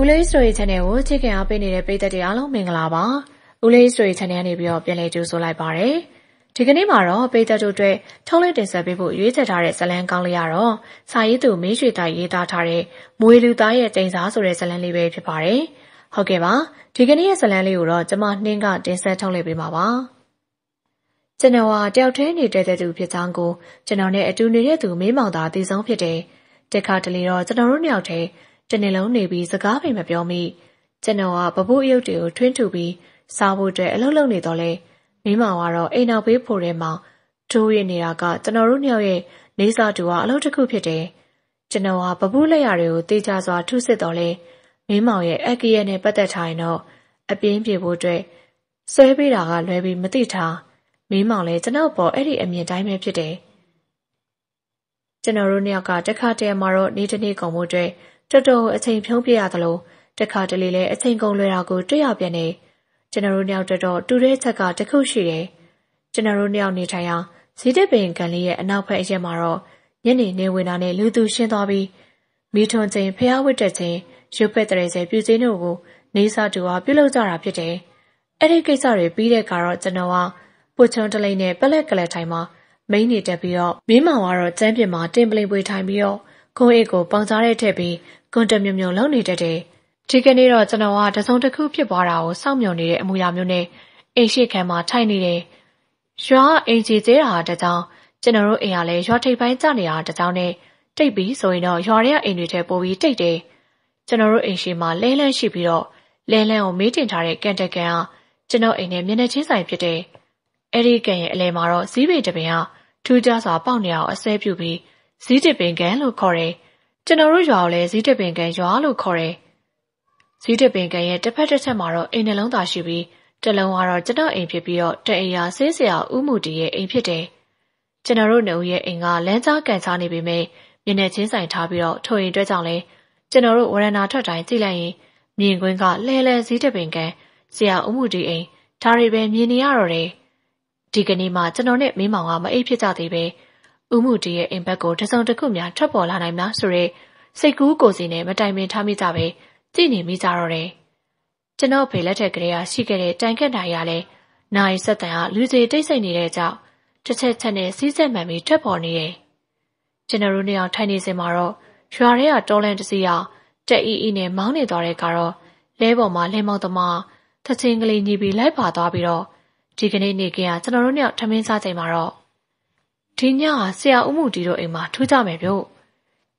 ဦးလေး story channel ကိုချစ်ခင်အားပေးနေတဲ့ပရိသတ်တွေအားလုံးမင်္ဂလာပါဦးလေး story channel ကနေပြီးတော့ပြန်လည်ကြိုဆိုလိုက်ပါရစေဒီကနေ့မှာတော့ပရိသတ်တို့အတွက်ထုတ်လွှင့်တင်ဆက်ပေးဖို့ရွေးချယ်ထားတဲ့ဇာတ်လမ်းကောင်းလေးကတော့စာရေးသူမင်းရွှေတိုင်ရေးသားထားတဲ့မွေလူသားရဲ့တင်စားဆိုတဲ့ဇာတ်လမ်းလေးပဲဖြစ်ပါတယ်ဟုတ်ကဲ့ပါဒီကနေ့ရဲ့ဇာတ်လမ်းလေးကိုတော့ကျမနှင်းကတင်ဆက်ထုတ်လွှင့်ပေးမှာပါကျွန်တော်ဟာတယောက်တည်းနေတဲ့သူဖြစ်ကြောင်းကိုကျွန်တော်နဲ့အတူနေတဲ့သူမေးမောင်သာသိဆုံးဖြစ်တယ်တခါတလေတော့ကျွန်တော်တို့နှစ်ယောက်တည်း တနေ့လုံးနေပြီးစကားပင်မပြောမိကျွန်တော်ကပပုအယုတ်တွေကိုထွင်းထူပြီးစားဖို့အတွက်အလုပ်လုပ်နေတော့လဲမိမောင်ကတော့အိမ်နောက်ဘေးဖိုထဲမှာထိုးရနေတာကကျွန်တော်တို့နှစ်ယောက်ရဲ့နေစာတူကအလုပ်တစ်ခုဖြစ်တယ်ကျွန်တော်ကပပုလက်ရတွေကိုတေးကြစွာထုစစ်တော့လဲမိမောင်ရဲ့အက်ကရက်နဲ့ပတ်သက်ထားရင်တော့အပြင်းပြေဖို့အတွက်ဆွဲပေးတာကလွယ်ပြီးမသိထားမိမောင်လည်းကျွန်တော်ပေါ်အဲ့ဒီအမြင်တိုင်းပဲဖြစ်တယ်ကျွန်တော်တို့နှစ်ယောက်ကတခါတည်းမှာတော့နေ့တစ်နေ့ကုန်ဖို့အတွက် တော်တော်အချိန်ဖြုံးပြရသလိုတခါတလေလည်းအချိန်ကုန်လွယ်တာကိုတွေ့ရပြန်နေကျွန်တော်တို့နှစ်ယောက်တော်တော်တူတဲ့ချက်ကတခုရှိတယ်ကျွန်တော်တို့နှစ်ယောက်နေထိုင်အောင်ဇီးတက်ပင်ကန်လေးရဲ့အနောက်ဘက်အရက်မှာတော့ညနေနေဝင်တာနဲ့လူသူရှင်းသွားပြီးမိထွန်ချင်းဖျားဝတ်တက်ချင်းရုပ်ဖက်တရေစဲပြူစင်းတို့ကိုနေစာတူဟာပြုလုပ်ကြတာဖြစ်တယ်အဲ့ဒီကိစ္စတွေပြီးတဲ့ကတော့ကျွန်တော်ကပူချုံတလိမ့်နဲ့ပလက်ကလက်ထိုင်မှာမိန်းနေတက်ပြီးတော့မင်းမောင်ကတော့ကျမ်းပြင်မှာတင်ပလိန်ပွေထိုင်ပြီးတော့ ခုံးအိတ်ကိုပေါင်စားတဲ့ထက်ပြီးကွန်တမြုံမြုံလုံနေတတ်တယ်။ဒီကနေ့တော့ကျွန်တော်ကတစုံတစ်ခုဖြစ်သွားတာကိုစောင့်မျှော်နေတဲ့အမူအရာမျိုးနဲ့အိမ်ရှိခံမှာထိုင်နေတယ်။ရွာအိမ်ကြီးသေးတာတကြောင်ကျွန်တော်တို့အိမ်ကလည်းရွာထိပ်ပိုင်းကျနေတာတကြောင်နဲ့တိတ်ပြီးဆိုရင်တော့ရွာရဲ့အိမ်တွေထဲပို့ပြီးတိတ်တယ်။ကျွန်တော်တို့အိမ်ရှိမှာလဲလန်းရှိပြီးတော့လဲလန်းကိုမေးတင်ထားတဲ့ကန်တကန်ကကျွန်တော်အိမ်နဲ့မျက်နှာချင်းဆိုင်ဖြစ်တယ်။အဲ့ဒီကန်ရဲ့အလဲမှာတော့ဇီးပေတပင်ကထူးခြားစွာပေါက်နေအောင်အစဲပြုပြီး ဇီးတပင်ကန်လို့ခေါ်တယ်။ကျွန်တော်တို့ရွာကိုလည်းဇီးတပင်ကန်ရွာလို့ခေါ်တယ်။ဇီးတပင်ကန်ရဲ့တစ်ဖက်တစ်ချက်မှာတော့အိမ်နှလုံးသားရှိပြီးတစ်လုံးကတော့ကျွန်တော်အိမ်ဖြစ်ပြီးတော့တအိမ်ရာဆေးဆရာဦးမှုတီရဲ့အိမ်ဖြစ်တယ်။ကျွန်တော်တို့နှုတ်ရဲ့အိမ်ကလမ်းကြားကန်ချနေပေမဲ့မျက်နှာချင်းဆိုင်ထားပြီးတော့ထိုရင်အတွက်ကြောင့်လဲကျွန်တော်တို့ဝရဏာထွက်တိုင်းကြည့်လိုက်ရင်မြင်ကွင်းကလဲလဲဇီးတပင်ကန်ဆရာဦးမှုတီအိမ်ဒါတွေပဲမြင်နေရတော့တယ်။ဒီကနေ့မှကျွန်တော်နဲ့မင်းမောင်ကမအိပ်ဖြစ်ကြသေးပဲ။ ဦးမှုတီရဲ့အိမ်ဘက်ကိုတစုံတစ်ခုများထွက်ပေါ်လာနိုင်မလားဆိုရဲစိတ်ကူးကိုစီနဲ့မတိုင်ပင်ထားမိကြပဲကြည့်နေမိကြတော့တယ်။ကျွန်တော်ဖေလက်ထက်ကလေးကရှိခဲ့တဲ့တိုင်ခက်တိုင်ရလဲနိုင်ဆက်တန်ဟာလူစီတိတ်ဆိတ်နေတဲ့ကြောင့်တစ်ချက်ချက်နဲ့စီးစက်မှန်ပြီးထွက်ပေါ်နေတယ်။ကျွန်တော်တို့နှစ်ယောက်ထိုင်နေစင်မှာတော့ရွာထဲကတောလန်တစီးဟာတက်အီအီနဲ့မောင်းနေသွားတဲ့ကတော့လဲပေါ်မှာလဲမောင်းသမားသချင်းကလေးညီပြီးလိုက်ပါသွားပြီးတော့ဒီကနေ့နေ့ကကျွန်တော်တို့နှစ်ယောက်ထမင်းစားချိန်မှာတော့ ဒီညကဆရာဦးမှုတီတို့အိမ်မှာထူးကြမယ်ဗျို့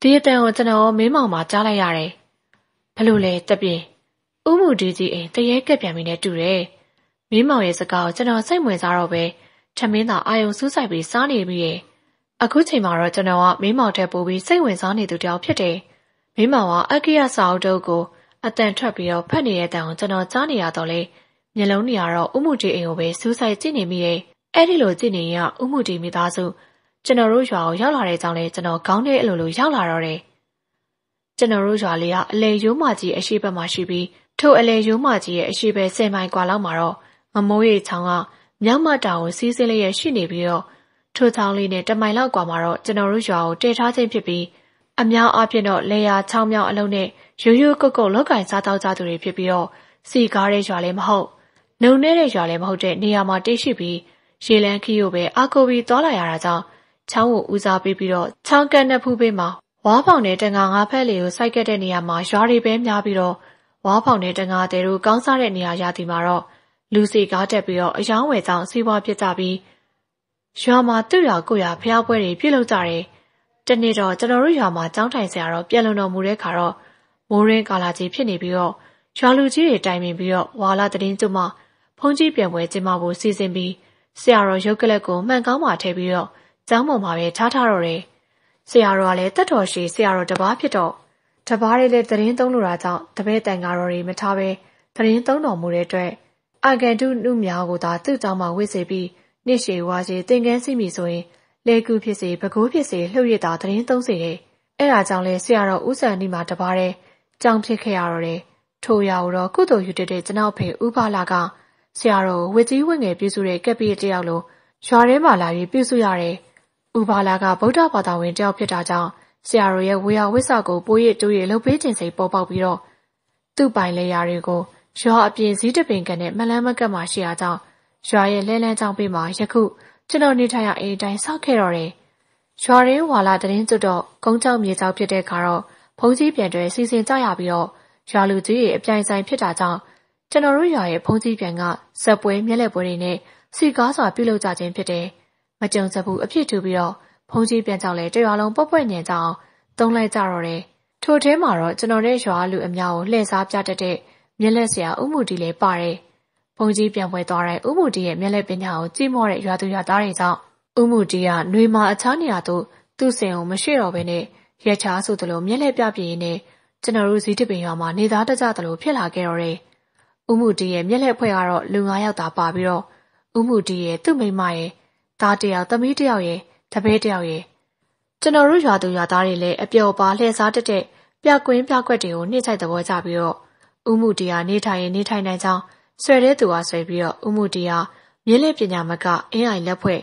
ဒီအတန်ကိုကျွန်တော်မင်းမောင်မှာကြားလိုက်ရတယ်ဘလို့လဲတပြင်းဦးမှုတီကြီးအိမ်တရေကက်ပြန်ပြီးနဲ့တူတယ်မင်းမောင်ရဲ့စကားကိုကျွန်တော်စိတ်ဝင်စားတော့ပဲထမင်းသာအာယုံစူးစိုက်ပြီးစားနေပြီးရဲ့အခုချိန်မှာတော့ကျွန်တော်ကမင်းမောင်ထက်ပိုပြီးစိတ်ဝင်စားနေသူတယောက်ဖြစ်တယ်မင်းမောင်ကအကိယစာအုပ်တုပ်ကိုအတန်ထွက်ပြီးတော့ဖတ်နေတဲ့တန်ကိုကျွန်တော်ကြားနေရတော့လေမျက်လုံးတွေကတော့ဥမှုတီအိမ်ကိုပဲစူးစိုက်ကြည့်နေမိရဲ့ အဲ့ဒီလိုကြည့်နေရင်ဥမှုတီမိသားစုကျွန်တော်တို့ရွာကိုရောက်လာတဲ့ကြောင့်လဲကျွန်တော်ခေါင်းထဲအလိုလိုရောက်လာတော့တယ်ကျွန်တော်တို့ရွာလေးကအလေရိုးမကြီးအရှိဘက်မှာရှိပြီးထို့အလေရိုးမကြီးရဲ့အရှိဘက်10မိုင်ကွာလောက်မှာတော့မမိုးရီချောင်းကမြောက်မတာကိုစီးစင်းလျက်ရှိနေပြီးတော့ထိုချောင်းလေးနဲ့တမိုင်လောက်ကွာမှာတော့ကျွန်တော်တို့ရွာကိုတည်ထားခြင်းဖြစ်ပြီးအများအားဖြင့်တော့လေယာချောင်းမြောင်းအလုံးနဲ့ရိုးရိုးကုတ်ကုတ်လောက်ကင်စားတောက်ကြသူတွေဖြစ်ပြီးတော့စီကားတဲ့ရွာလည်းမဟုတ်နှုံနေတဲ့ရွာလည်းမဟုတ်တဲ့နေရာမှာတိတ်ရှိပြီး ရေလန်းခီကိုပဲအာကိုပြီးသွားလာရတာကြောင့်ချောင်းကိုဦးစားပေးပြီးတော့ချောင်းကန်တဲ့ဖူးပေးမှာဝါးဖောင်နဲ့တန်ငါငါးဖက်လေးကိုစိုက်ကတဲ့နေရာမှာရွာတွေပဲများပြီးတော့ဝါးဖောင်နဲ့တန်ငါတဲတို့ကောင်းစားတဲ့နေရာရသည်မှာတော့လူစီကားတက်ပြီးတော့အယောင်းဝယ်ကြောင်းစီးပွားဖြစ်ကြပြီးရွာမှာသူ့ရွာကိုရွာဖျားပွဲတွေပြုလုပ်ကြတယ်။တနေ့တော့ကျွန်တော်တို့ရွာမှာကြောင်းထိုင်ဆရာတော့ပြန်လုံတော်မူတဲ့ခါတော့မိုးရင်းကာလာကြီးဖြစ်နေပြီးတော့ရွာလူကြီးတွေတိုင်ပင်ပြီးတော့ဝါလာတရင်ကျမဖုန်ကြီးပြန်ပွဲကျင်းပဖို့စီစဉ်ပြီး ဆရာတော်ရုပ်ကလက်ကိုမှန်ကောင်းမှထည့်ပြီးတော့ကျောင်းပေါ်မှာပဲထားထားတော့တယ်။ဆရာတော်ကလည်းတတ်တော်ရှိဆရာတော်တပားဖြစ်တော့တပားလေးလည်းသတင်းသုံးလို့တာကြောင့်တပည့်တန်ဃာတော်တွေမထားပဲသတင်းသုံးတော်မူတဲ့အတွက်အကန်တုနုမြောကိုသာသူ့ကျောင်းမှာဝစ်စေပြီးနှစ်ရှည်ဝါစီသင်ကန်းစီမိဆိုရင်လေကူဖြစ်စေပကိုးဖြစ်စေလှုပ်ရတာသတင်းသုံးစေတယ်။အဲဒါကြောင့်လဲဆရာတော်ဦးစံဒီမှာတပားတဲ့ကြောင်းဖြစ်ခဲ့ရတော့တယ်။ထိုရာကိုတော့ကုသိုလ်ယူတဲ့ကျွန်တော်ဖေဦးပါလာက ဆရာတော်ဝစ်ကြီးဝင့်ငယ်ပြုစုတဲ့ကက်ပီတယောက်လိုရွာထဲမှာလာပြီးပြုစုရတယ်။။ဥပါလာကဗုဒ္ဓဘာသာဝင်တယောက်ဖြစ်တာကြောင့်ဆရာတော်ရဲ့ဝေယဝိဆကိုပိုးရည်တိုးရည်လှုပ်ပေးခြင်းစိတ်ပေါ်ပေါက်ပြီးတော့သူ့ပိုင်လေယာတွေကိုရွာအပြင်စည်းတပင်ကန်နဲ့မလန်းမကတ်မှရှိရာကြောင့်ရွာရဲ့လဲလန်းကြောင်ပေးမှာယခုကျွန်တော်နေထိုင်ရအိမ်တိုင်းဆောက်ခဲ့တော့တယ်။ရွာရင်းဝါလာတရင်ကျွတ်တော့ကုန်းကြောင်မြေကြောင်ဖြစ်တဲ့ခါတော့ဖုံးကြီးပြန်တွဲစီစဉ်ကြရပြီးတော့ရွာလူကြီးရဲ့အပြိုင်ဆိုင်ဖြစ်တာကြောင့် ကျွန်တော်တို့ရွာရဲ့ဖုံးကြီးပြန်ကဇက်ပွဲမျက်လက်ပွဲတွေနဲ့စီကားစွာပြုလုပ်ကြခြင်းဖြစ်တယ်။မကြုံစဘူးအဖြစ်ထူပြီးတော့ဖုံးကြီးပြန်ကြောင့်လဲတရွာလုံးပွက်ပွက်ညံကြအောင်သုံးလိုက်ကြတော့တယ်။ထိုထဲမှာတော့ကျွန်တော်တဲ့ရွာလူအများကိုလှည့်စားပြတတ်တဲ့မျက်လက်ဆရာဥမှုတီလည်းပါတယ်။ဖုံးကြီးပြန်ပွဲသွားတဲ့ဥမှုတီရဲ့မျက်လက်ပညာကိုကြည့်မော့တဲ့ရွာသူရွာသားတွေကြောင့်ဥမှုတီကနှွေမာအခြားနေရာသို့သူ့စင်ကိုမရှိတော့ဘဲနဲ့ရက်ချားဆိုသလိုမျက်လက်ပြပြင်းနဲ့ကျွန်တော်တို့ဇီးတပင်ရွာမှာနေသားတကြသလိုဖြစ်လာခဲ့တော့တယ်။ ဥမှုတီရဲ့မျက်လက်ဖွဲ့ကတော့လူ၅ယောက်သာပါပြီးတော့ဥမှုတီရဲ့သူ့မိမရဲ့သားတယောက်သမီးတယောက်ရဲ့တပည့်တယောက်ရဲ့ကျွန်တော်တို့ရွာသူရွာသားတွေလည်းအပျော်ပါလှည့်စားတက်တဲ့ပြကွင်းပြကွက်တွေကိုနှိမ့်ချိုက်သဘောကျပြီးတော့ဥမှုတီဟာနေထိုင်ရင်နေထိုင်နိုင်ကြောင်းဆွဲတဲ့သူဟာဆွဲပြီးတော့ဥမှုတီဟာမြင်းလက်ပညာမကအင်းအိုင်လက်ဖွဲ့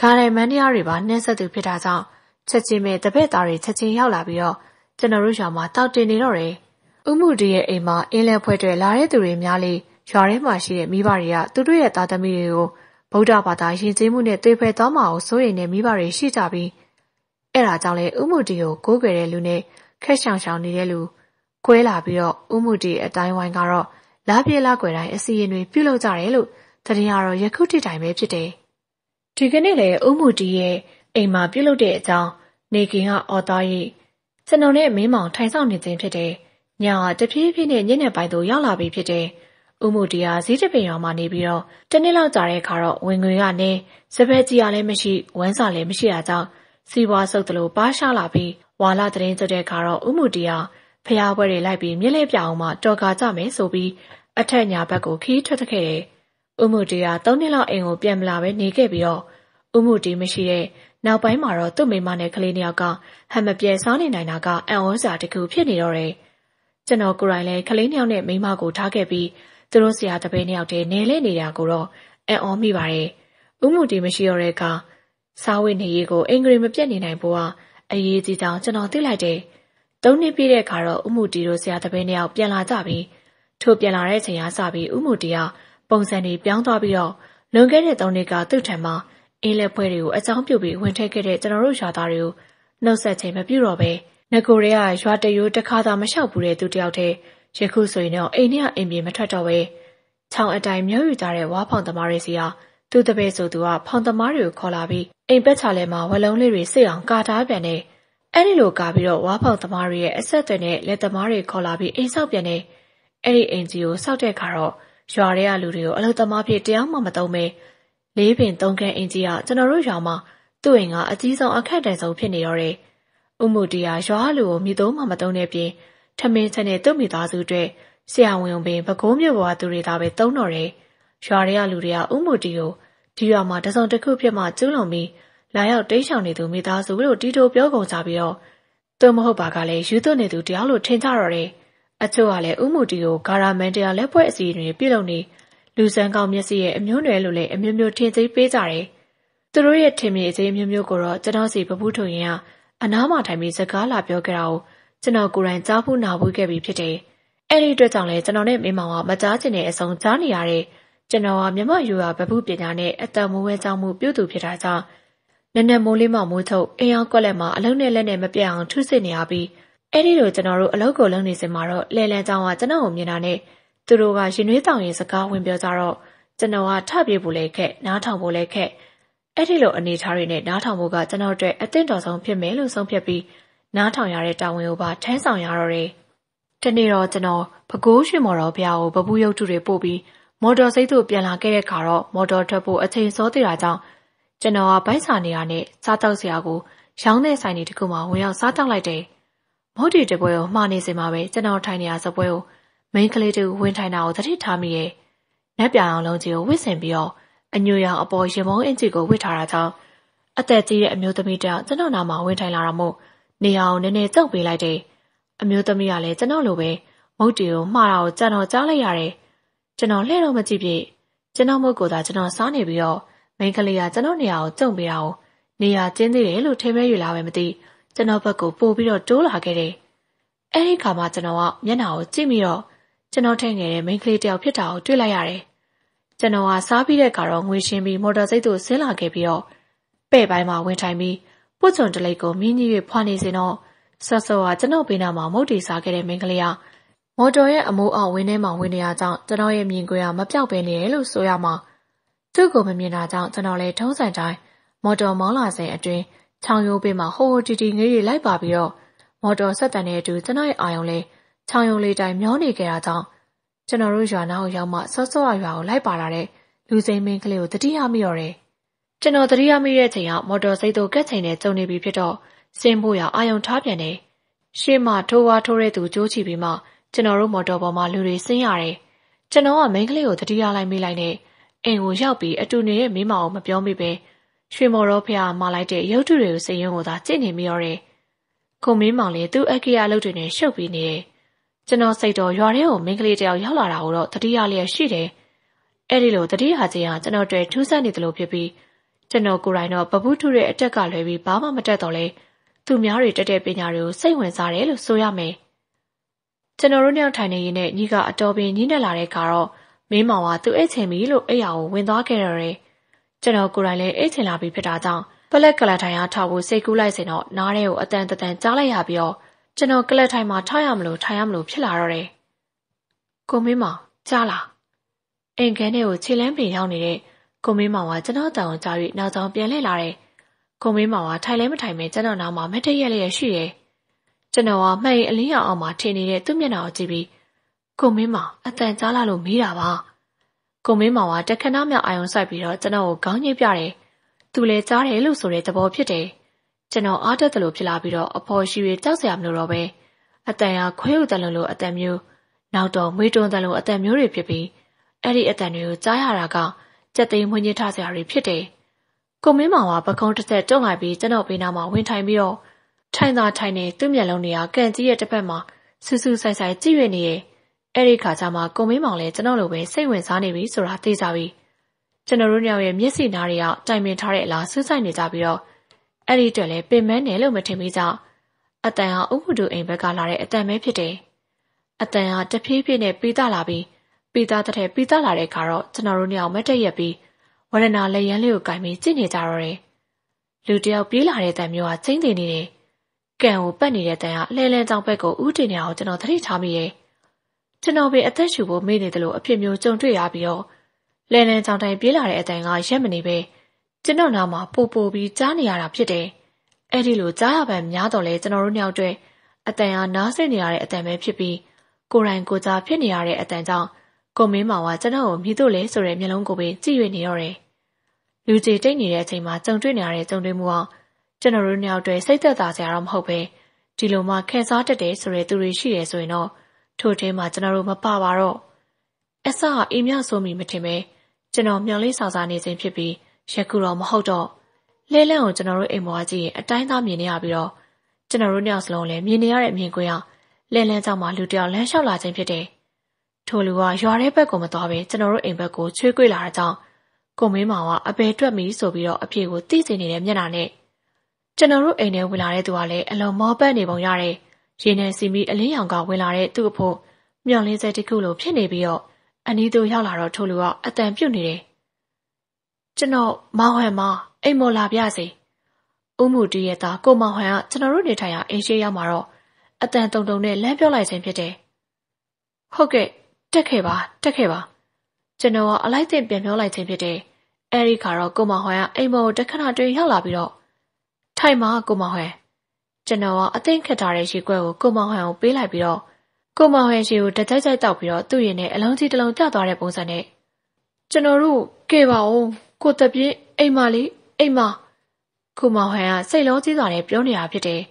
ခါရိုင်မန်တရားတွေပါနှင်းဆက်သူဖြစ်တာကြောင့်ချက်ချင်းပဲတပည့်သားတွေချက်ချင်းရောက်လာပြီးတော့ကျွန်တော်တို့ရွာမှာတောက်တင်နေတော့တယ်။ ဥမှုတီရဲ့အိမ်မှာအင်းလက်ဖွဲ့တွေလာတဲ့သူတွေများလေရွာထဲမှာရှိတဲ့မိဘတွေကသူတို့ရဲ့သားသမီးတွေကိုဗုဒ္ဓဘာသာယဉ်ကျေးမှုနဲ့တွေ့ဖက်သွားမှာကိုစိုးရိမ်နေမိဘတွေရှိကြပြီးအဲ့ဒါကြောင့်လေဥမှုတီကိုကိုးကွယ်တဲ့လူနဲ့ခက်ဆောင်ဆောင်နေတဲ့လူကွဲလာပြီးတော့ဥမှုတီအတိုင်းဝိုင်းကတော့လားပြေလားကွယ်တိုင်းအစီရင်တွေပြုလုပ်ကြတယ်လို့သတင်းရတော့ယခုထိတိုင်ပဲဖြစ်တယ်။ဒီကနေ့လေဥမှုတီရဲ့အိမ်မှာပြုလုပ်တဲ့အကြောင်းနေကင်ကအော်သားရိကျွန်တော်နဲ့မင်းမောင်ထိုင်ဆောင်နေခြင်းဖြစ်တယ်။ ညကတဖြည်းဖြည်းနဲ့ညနေပိုင်းသို့ရောက်လာပြီဖြစ်တယ်။ဥမှုတီဟာဈေးတပင်ရွာမှာနေပြီးတော့တနေ့လောက်ကြာတဲ့အခါတော့ဝင်ငွေကနေစပက်ကြီးရလည်းမရှိဝမ်းစာလည်းမရှိတာကြောင့်စီးပွားဆုပ်သလိုပါရှားလာပြီးဝါလာတရင်ကျတဲ့အခါတော့ဥမှုတီဟာဖျားပွဲတွေလိုက်ပြီးမြက်လဲပြအောင်မှတော်ကာကြမယ်ဆိုပြီးအထက်ညာဘက်ကိုခီးထွက်ခဲ့တယ်။ဥမှုတီဟာ၃နှစ်လောက်အိမ်ကိုပြန်မလာပဲနေခဲ့ပြီးတော့ဥမှုတီမရှိတဲ့နောက်ပိုင်းမှာတော့သူ့မိမနဲ့ကလေးနှစ်ယောက်ကဟန်မပြဲစားနေနိုင်တာကအံ့ဩစရာတခုဖြစ်နေတော့တယ်။ ကျွန်တော်ကိုယ်တိုင်လည်းကလေးနှစ်ယောက်နဲ့မိမကိုထားခဲ့ပြီးသူတို့ဆရာတပည့်နှစ်ယောက်တည်းနေလဲနေတာကိုတော့အံ့ဩမိပါတယ်။ဥမှုတီမရှိတော့တဲ့အခါစားဝတ်နေရေးကိုအင်္ဂလိပ်မပြတ်နေနိုင်ဖို့ဟာအရေးကြီးကြောင်းကျွန်တော်သိလိုက်တယ်။သုံးနှစ်ပြည့်တဲ့အခါတော့ဥမှုတီတို့ဆရာတပည့်နှစ်ယောက်ပြန်လာကြပြီးထို့ပြန်လာတဲ့အချိန်ကစပြီးဥမှုတီကပုံစံတွေပြောင်းသွားပြီးတော့လွန်ခဲ့တဲ့သုံးနှစ်ကသူ့ထံမှာအင်းလက်ဖွဲတွေကိုအကြောင်းပြုပြီးဝင်ထည့်ခဲ့တဲ့ကျွန်တော်တို့ရွာသားတွေကိုနှုတ်ဆက်ခြင်းမပြုတော့ပဲ ငကိုရဲကရွာတရိုးတစ်ခါသာမလျှောက်ဘူးတဲ့သူတယောက်တည်းယခုဆိုရင်တော့အိမ်ထဲကအိမ်ပြေမထွက်တော့ပဲချောင်းအတိုင်းမျိုးယူကြတဲ့ဝါဖောင်သမားတွေစီဟာသူ့တပည့်ဆိုသူကဖောင်သမားတွေကိုခေါ်လာပြီးအိမ်ပက်ချလဲမှာဝလုံးလေးတွေစိတ်အောင်ကာထားပြန်တယ်အဲ့ဒီလိုကာပြီးတော့ဝါဖောင်သမားတွေရဲ့အဆက်အသွယ်နဲ့လက်သမားတွေခေါ်လာပြီးအိမ်ဆောက်ပြန်တယ်အဲ့ဒီအိမ်ကြီးကိုစောက်တဲ့ခါတော့ရွာထဲကလူတွေကိုအလုပ်သမားဖြစ်တရားမှမသုံးပဲလေးပင်သုံးခန်းအင်ကြီးကကျွန်တော်တို့ရွာမှာသူ့အိမ်ကအကြီးဆုံးအခက်တန်ဆုံးဖြစ်နေတော့တယ်။ ဥမှုတီယာရွာလူကိုမိသုံးမှမသုံးတဲ့ပြင်ထမင်းချက်နဲ့သူ့မိသားစုအတွက်ဆရာဝန်ပင်ပကိုးမြို့ဘဝသူတွေသာပဲသုံးတော့တယ်။ရွာတွေကလူတွေကဥမှုတီကိုဒီရွာမှာတစုံတစ်ခုဖြစ်မှကျူးလွန်ပြီးလာရောက်တိတ်ဆောင်နေသူမိသားစုလို့တီတိုပြောကုန်ကြပြီးတော့သူမဟုတ်ပါကလည်းယူသွနေသူတရားလို့ထင်ကြတော့တယ်။အချို့ကလည်းဥမှုတီကိုဂါရာမန်တရားလက်ဖွဲ့အစီအစဉ်တွေပြုလုပ်နေလူစံကောင်းမျက်စိရဲ့အမျိုးနွယ်လိုလည်းအမျိုးမျိုးထင်သိပေးကြတယ်။သူတို့ရဲ့ထင်မြင်အသေးမျိုးမျိုးကိုတော့ကျွန်တော်စီပပူးထုံရင်က အနားမှာထိုင်ပြီးစကားလာပြောကြတာကိုကျွန်တော်ကိုယ်တိုင်ကြားဖို့နာဖို့ခဲ့ပြီးဖြစ်တယ်။အဲ့ဒီအတွက်ကြောင့်လည်းကျွန်တော်နဲ့မင်းမောင်ကမကြားချင်တဲ့အဆုံးကြားနေရတဲ့ကျွန်တော်ကမြမယူရဗပုပညာနဲ့အတ္တမိုးဝဲကြောင်းမှုပြုသူဖြစ်တာကြောင့်နက်နက်မိုးလေးမှမိုးထုတ်အင်အောင်ကွက်လက်မှာအလုံးနဲ့လက်နဲ့မပြတ်အောင်ထုစစ်နေရပြီးအဲ့ဒီလိုကျွန်တော်တို့အလုပ်ကိုလုပ်နေစင်မှာတော့လဲလန်ကြောင်းကကျွန်တော်ကိုမြင်တာနဲ့သူတို့ကရင်နှွေးတောင်ရင်စကားဝင်ပြောကြတော့ကျွန်တော်ကထပြေဖို့လဲခက်နားထောင်ဖို့လဲခက် အဲ့ဒီလိုအနေထားတွေနဲ့နားထောင်ဖို့ကကျွန်တော်အတွက်အသင့်တော်ဆုံးဖြစ်မယ်လို့ဆုံးဖြတ်ပြီးနားထောင်ရတဲ့တာဝန်ကိုပါထမ်းဆောင်ရတော့တယ်။တနေ့တော့ကျွန်တော်ပကိုးရွှေမော်တော်ဘုရားကိုပပူးရုပ်ထုတွေပို့ပြီးမော်တော်စိတ်သို့ပြန်လာခဲ့တဲ့ခါတော့မော်တော်ထွက်ဖို့အချိန်စောသေးတာကြောင့်ကျွန်တော်ကဘိုက်စာနေရနဲ့စားတောက်စရာကိုရောင်းတဲ့ဆိုင်တွေတခုမှဝင်ရောက်စားတောက်လိုက်တယ်။မဟုတ်ဒီတပွဲကိုမှားနေစင်မှာပဲကျွန်တော်ထိုင်နေရစပွဲကိုမိန်းကလေးတူဝင်ထိုင်တာကိုသတိထားမိရဲ့။နက်ပြာအောင်လုံးကြီးကိုဝစ်ဆင်ပြီးတော့ အညိုရောင်အပေါ်ရင်မုံအင်ဂျီကိုဝစ်ထားတာကြောင့်အသက်ကြီးတဲ့အမျိုးသမီးတယောက်ကျွန်တော်နာမှာဝင်ထိုင်လာတာမို့နေအောင်နည်းနည်းတုပ်ပေးလိုက်တယ်။အမျိုးသမီးကလည်းကျွန်တော်လိုပဲမုတ်တီကိုမှားတာကိုကြံတော်ကြားလိုက်ရတယ်။ကျွန်တော်လှဲ့တော့မကြည့်ပြည့်ကျွန်တော်မုတ်ကိုသာကျွန်တော်စားနေပြီးတော့မိန်းကလေးကကျွန်တော်နေရာကိုကြုံပေးတာကိုနေရာကျင်းသေးတယ်လို့ထင်မဲယူလာပဲမသိကျွန်တော်ဘက်ကိုပို့ပြီးတော့တိုးလာခဲ့တယ်။အဲဒီခါမှကျွန်တော်ကမျက်နှာကိုကြည့်ပြီးတော့ကျွန်တော်ထင်ငယ်တဲ့မိန်းကလေးတယောက်ဖြစ်တာကိုတွေ့လိုက်ရတယ်။ ကျွန်တော်ကစားပြီးတဲ့ကတော့ငွေရှင်းပြီးမော်တော်စိတ်သို့ဆင်းလာခဲ့ပြီးတော့ပဲ့ပိုင်းမှာဝင်ထိုင်ပြီးပွတ်ချွန်တလိတ်ကိုမြင်းကြီး၍ဖွာနေစဉ်တော့ဆော့ဆော့ကကျွန်တော်ဘေးနားမှာမုတ်တီစားခဲ့တဲ့မိန်းကလေးကမော်တော်ရဲ့အမိုးအောင်ဝင်းထဲမှာဝင်နေရကြောင်းကျွန်တော်ရဲ့မြင်ကွင်းကမပြောက်ပဲနေတယ်လို့ဆိုရမှာသူ့ကိုမမြင်တာကြောင့်ကျွန်တော်လည်းထုံးစံတိုင်းမော်တော်မောင်းလာစဉ်အတွင်းချောင်းရိုးပေးမှာဟိုဟိုတီတီငေးတွေလိုက်ပါပြီးတော့မော်တော်ဆက်တန်တဲ့အတူကျွန်တော်ရဲ့အာယုံလေးချောင်းရုံလေးတိုင်းမျောနေကြတာကြောင့် ကျွန်တော်တို့ရွာနာကိုရောက်မှစောစောရွာကိုလိုက်ပါလာတဲ့လူစိမ်းမင်းကလေးကိုတတိယမိတော့တယ်။ကျွန်တော်တတိယမိတဲ့ချိန်ကမော်တော်စိတ်တို့ကက်ချိန်နဲ့ကျုံနေပြီဖြစ်တော့စင်းဖို့ရအာယုံထားပြန်တယ်။ရှေ့မှာထိုးဝါထိုးတဲ့သူကြိုးချပြီးမှကျွန်တော်တို့မော်တော်ပေါ်မှာလူတွေဆင်းရတယ်။ကျွန်တော်ကမိန်းကလေးကိုတတိယလိုက်မိလိုက်နဲ့အိမ်ကိုရောက်ပြီးအတူနေတဲ့မိမအောင်မပြောမိပဲရွှေမော်တော်ဖះမှာလိုက်တဲ့ရုပ်ထုတွေကိုစိတ်ရုံးကိုသာကြည့်နေမိတော့တယ်။ကိုမင်းမောင်လည်းသူ့အကိယအလုပ်တွေနဲ့ရှုပ်ပြီးနေတယ်။ ကျွန်တော်စိတ်တော်ရွာထဲကိုမိန်းကလေးတယောက်ရောက်လာတာကိုတော့တတိယလျက်ရှိတယ်။အဲ့ဒီလိုတတိယချင်းဟာကျွန်တော်တွေ့ထူးဆန်းနေတယ်လို့ဖြစ်ပြီးကျွန်တော်ကိုယ်တိုင်တော့ပပူးထုရဲ့အတက်ကလွယ်ပြီးဘာမှမတက်တော့လဲသူများတွေတက်တဲ့ပညာတွေကိုစိတ်ဝင်စားတယ်လို့ဆိုရမယ်။ကျွန်တော်တို့ညထိုင်နေရင်နဲ့ညီကအတော်ပင်ညှိနှက်လာတဲ့ကတော့မင်းမောင်ကသူ့အိတ်ချင်ပြီလို့အိယာကိုဝင်သွားခဲ့ရတယ်။ကျွန်တော်ကိုယ်တိုင်လည်းအိတ်ချင်လာပြီဖြစ်တာကြောင့်ပလက်ကလထိုင်အားထောက်ဖို့စိတ်ကူးလိုက်စင်တော့နားထဲကိုအတန်တန်ကြားလိုက်ရပြီးတော့ ကျွန်တော်ကလထိုင်မှာထားရမလို့ထိုင်ရမလို့ဖြစ်လာတော့တယ်။ကိုမင်းမောင်ကြားလား။အိမ်ခန်းထဲကိုခြေလမ်းပင်ရောက်နေတဲ့ကိုမင်းမောင်ကကျွန်တော်တောင်ကြားပြီးနောက်ဆောင်ပြန်လှည့်လာတယ်။ကိုမင်းမောင်ကထိုင်လဲမထိုင်မဲကျွန်တော်နားမှာမတ်တရက်လျက်ရှိတယ်။ကျွန်တော်ကမှိန်အလင်းရောင်အောင်မှာထင်နေတဲ့သူ့မျက်နှာကိုကြည့်ပြီးကိုမင်းမောင်အတန်ကြားလာလို့မေးတာပါ။ကိုမင်းမောင်ကတခဏမြောက်အာယုံဆိုင်ပြီးတော့ကျွန်တော်ကိုခေါင်းညှိပြတယ်။သူလည်းကြားတယ်လို့ဆိုတဲ့သဘောဖြစ်တယ်။ ကျွန်တော်အားတက်တယ်လို့ဖြစ်လာပြီးတော့အဖော်ရှိရကြောက်စရာမလိုတော့ပဲအတန်ဟာခွဲဥတန်လုံးလိုအတန်မျိုးနောက်တော့မွေးတွန်းတန်လိုအတန်မျိုးတွေဖြစ်ပြီးအဲ့ဒီအတန်တွေကိုကြားရတာကကြက်သိမ်းမွေးညှထားစရာတွေဖြစ်တယ်။ကိုမင်းမောင်ကပကုံးတစ်ဆက်တွန်းလိုက်ပြီးကျွန်တော်ဘေးနားမှာဝင်ထိုင်ပြီးတော့ထိုင်သာထိုင်နေသူ့မျက်လုံးတွေကကန်ကြီးရဲ့တစ်ဖက်မှာဆူဆူဆိုင်ဆိုင်ကြည့်ရနေရဲ့အဲ့ဒီခါကျမှကိုမင်းမောင်လည်းကျွန်တော်လိုပဲစိတ်ဝင်စားနေပြီဆိုတာသိကြပြီကျွန်တော်တို့ညောင်ရဲ့မျက်စိနားတွေကတိုင်ပင်ထားတဲ့အလားစူးစိုက်နေကြပြီးတော့ အဲ့ဒီအတွက်လည်းပင်မနဲ့လို့မထင်မိကြအတန်ဟာဥက္ကုတုအိမ်ဘက်ကလာတဲ့အတန်ပဲဖြစ်တယ်အတန်ဟာတဖြည်းဖြည်းနဲ့ပြီးသားလာပြီးပြီးသားတဲ့ပြီးသားလာတဲ့ခါတော့ကျွန်တော်တို့ညောင်မတ်တက်ရက်ပြီးဝရဏလက်ရန်လေးကိုကင်ပြီးကြည့်နေကြတော့တယ်လူတယောက်ပြေးလာတဲ့တန်မျိုးကချင်းတင်နေတယ်ကံကိုပတ်နေတဲ့တန်ကလှဲလှဲကြောင်ဘက်ကိုဥတင်နေအောင်ကျွန်တော်သတိထားမိရဲ့ကျွန်တော်ပဲအသက်ရှူဖို့မေ့နေတယ်လို့အဖြစ်မျိုးကြုံတွေ့ရပြီးတော့လဲလန်းကြောင်တိုင်ပြေးလာတဲ့အတန်ကရက်မနေပဲ ကျွန်တော်နားမှာပို့ပို့ပြီးကြားနေရတာဖြစ်တယ်။အဲ့ဒီလိုကြားရပံများတော့လဲကျွန်တော်တို့ညောက်တွေ့အတန်ဟာနားဆင်နေရတဲ့အတန်ပဲဖြစ်ပြီးကိုယ်တိုင်ကိုယ်ကြားဖြစ်နေရတဲ့အတန်ကြောင့်ကိုမင်းမောင်ကကျွန်တော်ကိုမြည်တို့လဲဆိုတဲ့မျက်လုံးကိုပဲကြည့်ရနေတော့တယ်။လူကြီးတိတ်နေတဲ့အချိန်မှာကြုံတွေ့နေရတဲ့ကြုံတွေ့မှုအောင်ကျွန်တော်တို့ညောက်တွေ့စိတ်သက်သာစရာတော့မဟုတ်ပဲဒီလိုမှခံစားတတ်တယ်ဆိုတဲ့သူတွေရှိတယ်ဆိုရင်တော့ထို့ထဲမှာကျွန်တော်တို့မပါပါတော့အဆကအိမ်မြဆိုးမိမထင်ပဲကျွန်တော်မျော်လင့်ဆောင်စားနေခြင်းဖြစ်ပြီး ယခုတော့မဟုတ်တော့လဲလန့်ကိုကျွန်တော်တို့အိမ်ဘွားကြီးရဲ့အတိုင်းသားမြင်နေရပြီးတော့ကျွန်တော်တို့ညောင်စလုံးလည်းမြင်နေရတဲ့အမြင်ကွင်းအောင်လဲလန့်ကြောင့်မှလူတယောက်လမ်းလျှောက်လာခြင်းဖြစ်တယ်ထိုလူကရွာတဲ့ဘက်ကိုမသွားဘဲကျွန်တော်တို့အိမ်ဘက်ကိုချွေးကွေ့လာတာကြောင့်ကိုမင်းမောင်ကအပေတွက်မိဆိုပြီးတော့အဖေကိုသိစေနေတဲ့မျက်နှာနဲ့ကျွန်တော်တို့အိမ်ထဲဝင်လာတဲ့သူကလည်းအလုံးမောပတ်နေပုံရတယ်ရေနံစီမီအလင်းရောင်ကဝင်လာတဲ့သူ့အဖို့မျော်လင်းစဲတစ်ခုလိုဖြစ်နေပြီးတော့အနီးသို့ရောက်လာတော့ထိုလူကအတန်ပြုတ်နေတယ်။ ကျွန်တော်မောင်ဟန်မအိမ်မော်လာပြစေ။ဦးမှုတီးရဲ့သားကိုမောင်ဟန်ကကျွန်တော်တို့နေထိုင်ရာအိမ်ရှိရောက်မှာတော့အတန်တုံတုံနဲ့လမ်းပြောလိုက်ခြင်းဖြစ်တယ်။ဟုတ်ကဲ့တက်ခဲ့ပါတက်ခဲ့ပါ။ကျွန်တော်ကအလိုက်တင်ပြန်ပြောလိုက်ခြင်းဖြစ်တယ်။အဲဒီခါတော့ကိုမောင်ဟန်ကအိမ်မော်ကိုတခဏတွင်ရောက်လာပြီးတော့ထိုင်မှာကိုမောင်ဟန်ကျွန်တော်ကအသိခတ်ထားတဲ့ရေခွက်ကိုကိုမောင်ဟန်ကိုပေးလိုက်ပြီးတော့ကိုမောင်ဟန်ရေကိုတကြိုက်ကြိုက်တောက်ပြီးတော့သူ့ရင်နဲ့အလုံးကြီးတစ်လုံးကျသွားတဲ့ပုံစံနဲ့ကျွန်တော်တို့ကဲပါဦး ကိုတပြင်းအိမ်မလေးအိမ်မကိုမောင်ဟန်ကစိတ်လုံးကြီးစွာနဲ့ပြောနေတာဖြစ်တယ်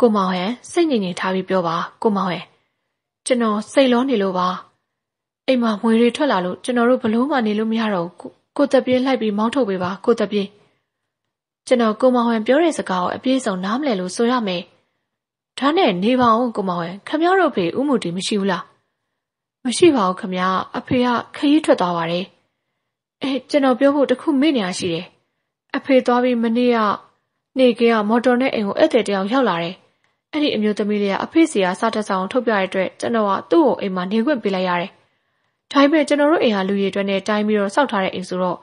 ကိုမောင်ဟန်စိတ်ငြိမ်ငြိမ်ထားပြီးပြောပါကိုမောင်ဟန်ကျွန်တော်စိတ်လုံးနေလို့ပါအိမ်မှာငွေတွေထွက်လာလို့ကျွန်တော်တို့ဘလို့မှနေလို့မရတော့ဘူးကိုတပြင်းလိုက်ပြီးမောင်းထုတ်ပေးပါကိုတပြင်းကျွန်တော်ကိုမောင်ဟန်ပြောတဲ့စကားကိုအပြည့်စုံနားမလည်လို့ဆိုရမယ်။ဒါနဲ့နေပါအောင်ကိုမောင်ဟန်ခမရတို့ဖေဥမှုတီမရှိဘူးလား။မရှိပါဘူးခမရအဖေကခရီးထွက်သွားပါတယ်။ အဲကျွန်တော်ပြောဖို့တခုမေ့နေရရှိတယ်။အဖေသွားပြီးမနေ့ကနေကမော်တော်နဲ့အိမ်ကိုဧည့်သည်တယောက်ရောက်လာတယ်အဲ့ဒီအမျိုးသမီးလေးကအဖေစီကစားတက်ဆောင်ထုတ်ပြတဲ့အတွက်ကျွန်တော်ကသူ့ကိုအိမ်မှာနေခွင့်ပေးလိုက်ရတယ်။ဒါပေမဲ့ကျွန်တော်တို့အိမ်ဟာလူရည်အတွက်နဲ့တိုင်းပြီးတော့စောက်ထားတဲ့အိမ်ဆိုတော့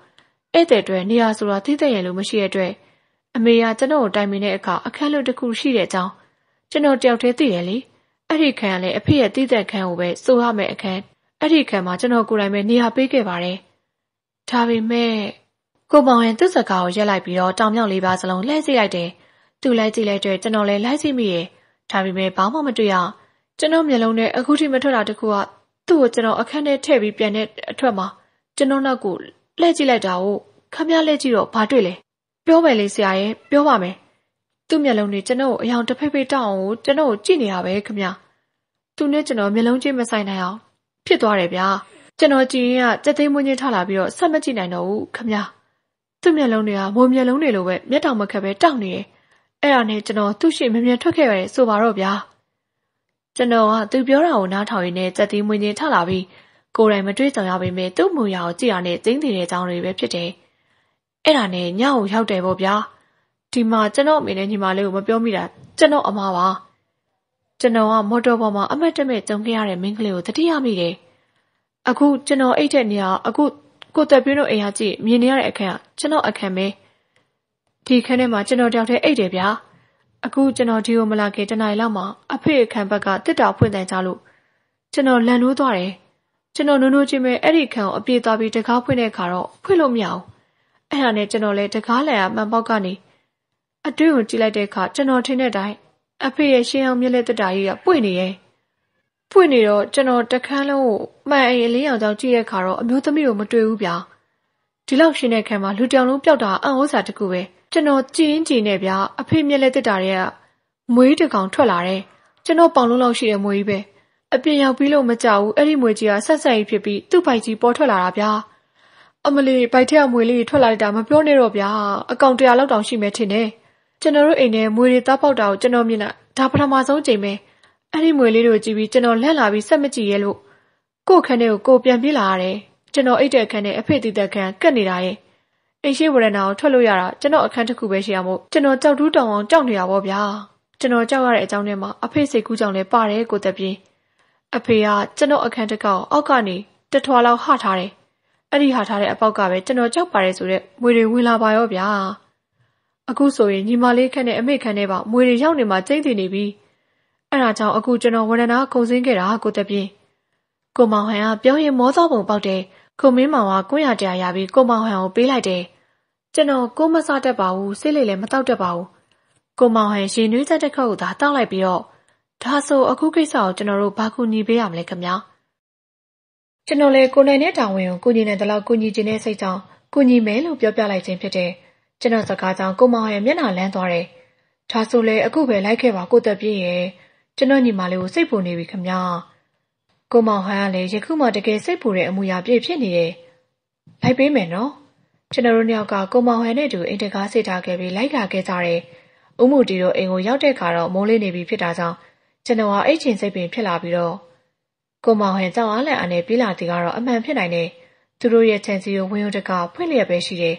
ဧည့်သည်တွေနေရာဆိုတာသိတဲ့ရင်လို့မရှိတဲ့အတွက်အမေကကျွန်တော်ကိုတိုင်ပင်တဲ့အခါအခန်းလွတ်တစ်ခုရှိတဲ့အကြောင်းကျွန်တော်တယောက်တည်းသိတယ်လေ။အဲ့ဒီခန်းကလည်းအဖေရဲ့သိတဲ့ခန်းကိုပဲစိုးရမယ်အခန်းအဲ့ဒီခန်းမှာကျွန်တော်ကိုယ်တိုင်ပဲနေရာပေးခဲ့ပါတယ်။ ဒါပေမဲ့ကိုမောင်ရင်သူ့စကားကိုရက်လိုက်ပြီးတော့တောင်မြောက်လေးပါးစလုံးလှည့်ကြည့်လိုက်တယ်။သူလိုက်ကြည့်လိုက်တဲ့ကျွန်တော်လည်းလိုက်ကြည့်မိရဲ့။ဒါပေမဲ့ဘာမှမတွေ့ရ။ကျွန်တော်မျက်လုံးနဲ့အခုထိမထွက်တာတခုကသူ့ကိုကျွန်တော်အခန်းထဲထည့်ပြီးပြန်တဲ့အထွက်မှာကျွန်တော်နောက်ကိုလှည့်ကြည့်လိုက်တာကိုခမရလှည့်ကြည့်တော့ဘာတွေ့လဲ။ပြောမယ်လေဆရာရဲ့ပြောပါမယ်။သူ့မျက်လုံးတွေကျွန်တော်ကိုအယောင်တစ်ဖိတ်ဖိတ်တောက်အောင်ကိုကျွန်တော်ကိုကြည့်နေတာပဲခမရ။သူနဲ့ကျွန်တော်မျက်လုံးချင်းမဆိုင်နိုင်အောင်ဖြစ်သွားတယ်ဗျာ။ ကျွန်တော်ကြည့်ရင်ကစက်သိမ်းမွေးချင်းထလာပြီးတော့ဆက်မကြည့်နိုင်တော့ဘူးခမရ။သူ့မျက်လုံးတွေကမိုးမျက်လုံးတွေလိုပဲမျက်တောင်မခက်ပဲတောက်နေတယ်။အဲ့ဒါနဲ့ကျွန်တော်သူ့ရှိမမြင်ထွက်ခဲ့ရတယ်ဆိုပါတော့ဗျာ။ကျွန်တော်ကသူပြောတာကိုနားထောင်ရင်းနဲ့စက်တီးမွေးချင်းထလာပြီးကိုယ်တိုင်မတွေ့ကြရပေမဲ့သူ့မူရာကိုကြည့်ရတဲ့ကျင်းတည်တဲ့အကြောင်းတွေပဲဖြစ်တယ်။အဲ့ဒါနဲ့ညကိုရောက်တယ်ပေါ့ဗျာ။ဒီမှာကျွန်တော်အမေနဲ့ညီမလေးကိုမပြောမိတာကျွန်တော်အမားပါ။ကျွန်တော်ကမော်တော်ပေါ်မှာအမတ်တမဲ့ကြုံခဲ့ရတဲ့မင်းကလေးကိုတတိယမိတယ်။ အခုကျွန်တော်အိတ်တဲ့နေရာအခုကိုသက်ပြင်းတို့အိမ်ဟာကြည့်မြင်နေရတဲ့အခန်းကကျွန်တော်အခန်းပဲဒီခန်းထဲမှာကျွန်တော်တယောက်တည်းအိတ်တယ်ဗျာအခုကျွန်တော်ဒီကိုမလာခင်တနိုင်လောက်မှအဖေအခန်းဘက်ကတစ်တာဖွင့်တယ်ကြလို့ကျွန်တော်လန်လို့သွားတယ်ကျွန်တော်နုံနုံချင်းပဲအဲ့ဒီခန်းကိုအပြေးသွားပြီးတကားဖွင့်တဲ့အခါတော့ဖွင့်လို့မရအောင်အဲ့ဒါနဲ့ကျွန်တော်လည်းတကားလည်ရမှန်ပေါက်ကနေအတွင်းကိုကြည့်လိုက်တဲ့အခါကျွန်တော်ထင်တဲ့အတိုင်းအဖေရဲ့ရှင်းအောင်မျက်လက်တက်တာကြီးကပွင့်နေရဲ့ ဖွင့်နေတော့ကျွန်တော်တခန်းလုံးကိုမှန်အိမ်အလင်းရောင်ကြောင်ကြည့်တဲ့အခါတော့အမျိုးသမီးကိုမတွေ့ဘူးဗျာဒီလောက်ရှင်းတဲ့ခန်းမှာလူတောင်လုံးပျောက်တာအံ့ဩစာတခုပဲကျွန်တော်ကြည်ရင်ကြည်နေဗျာအဖေမျက်လက်တက်တာတွေကမွေးတကောင်ထွက်လာတယ်ကျွန်တော်ပေါင်လုံးလောက်ရှိတဲ့မွေးကြီးပဲအပြင်ရောက်ပြီးလို့မကြောက်ဘူးအဲ့ဒီမွေးကြီးကဆက်ဆက်ကြီးဖြစ်ပြီးသူ့ပိုက်ကြီးပေါ်ထွက်လာတာဗျာအမလီဘိုက်ထက်ကမွေးလေးထွက်လာတာမပြောနဲ့တော့ဗျာအကောင်တရာလောက်တောင်ရှိမယ်ထင်တယ်ကျွန်တော်တို့အိမ်ထဲမွေးတွေတောက်ပေါက်တာကိုကျွန်တော်မြင်တာဒါပထမဆုံးချိန်ပဲ အဲ့ဒီမွေလေးတို့ကြည့်ပြီးကျွန်တော်လက်လာပြီးဆက်မကြည့်ရဲလို့ကို့ခန်းထဲကိုကိုပြန်ပြေးလာရတယ်ကျွန်တော်အိတ်တဲ့ခန်းနဲ့အဖေတီတဲ့ခန်းကတ်နေတာရဲ့အိမ်ရှိဝရဏကိုထွက်လို့ရတာကျွန်တော်အခန်းတစ်ခုပဲရှိရမို့ကျွန်တော်ကြောက်တူးတောင်အောင်ကြောက်နေတာပေါ့ဗျာကျွန်တော်ကြောက်ရတဲ့အကြောင်းထဲမှာအဖေစိတ်ကူးကြောင့်လည်းပါတယ်ကိုသက်ပြင်းအဖေကကျွန်တော်အခန်းတစ်ကောက်အောက်ကနေတထွာလောက်ဟထားတယ်အဲ့ဒီဟာထားတဲ့အပေါက်ကပဲကျွန်တော်ကြောက်ပါတယ်ဆိုတော့မွေတွေဝင်လာပါရောဗျာအခုဆိုရင်ညီမလေးခန့်နဲ့အမေခန့်နဲ့ပါမွေတွေရောက်နေမှကျိမ့်တည်နေပြီ အဲ့ဒါကြောင့်အခုကျွန်တော်ဝရဏခုံစင်းခဲ့တာကိုတပြင်းကိုမောင်ဟန်ကပြောရင်မောသောပုံပေါက်တယ်ခုံမင်းမောင်ကကွင်းရတရားရပြီးကိုမောင်ဟန်ကိုပေးလိုက်တယ်ကျွန်တော်ကိုမစားတတ်ပါဘူးစိတ်လေးလည်းမတောက်တတ်ပါဘူးကိုမောင်ဟန်ရင်နွေးချက်တစ်ခုကိုသာတောက်လိုက်ပြီးတော့ဒါဆိုအခုကိစ္စကိုကျွန်တော်တို့ဘာကူညီပေးရမလဲခင်ဗျာကျွန်တော်လည်းကိုနိုင်တဲ့တာဝန်ကိုကူညီနိုင်တဲ့လောက်ကူညီခြင်းနဲ့စိတ်ကြောင့်ကူညီမယ်လို့ပြောပြလိုက်ခြင်းဖြစ်တယ်ကျွန်တော်စကားကြောင့်ကိုမောင်ရဲ့မျက်နှာလန်းသွားတယ်ဒါဆိုလေအခုပဲလိုက်ခဲ့ပါကိုသက်ပြည့်ရဲ့ ကျွန်တော်ညီမလေးကိုစိတ်ပူနေပြီခမညာကိုမောင်ဟန်ကလည်းယခုမှတကယ်စိတ်ပူတဲ့အမူအရာပြည့်ဖြစ်နေတယ်လိုက်ပေးမယ်နော်ကျွန်တော်တို့နှစ်ယောက်ကကိုမောင်ဟန်နဲ့တူအိမ်တကားစိတ်ထားခဲ့ပြီးလိုက်လာခဲ့ကြတယ်ဥမှုတီတို့အိမ်ကိုရောက်တဲ့ခါတော့မိုးလေးနေပြီဖြစ်တာကြောင့်ကျွန်တော်ကအိတ်ချင်စိတ်ပင်ဖြစ်လာပြီးတော့ကိုမောင်ဟန်ကြောက်အားလန့်အနေပြေးလာတီကတော့အမှန်ဖြစ်နိုင်တယ်သူတို့ရဲ့ချန်စီကိုဝင်းရုံတကဖွင့်လျက်ပဲရှိတယ်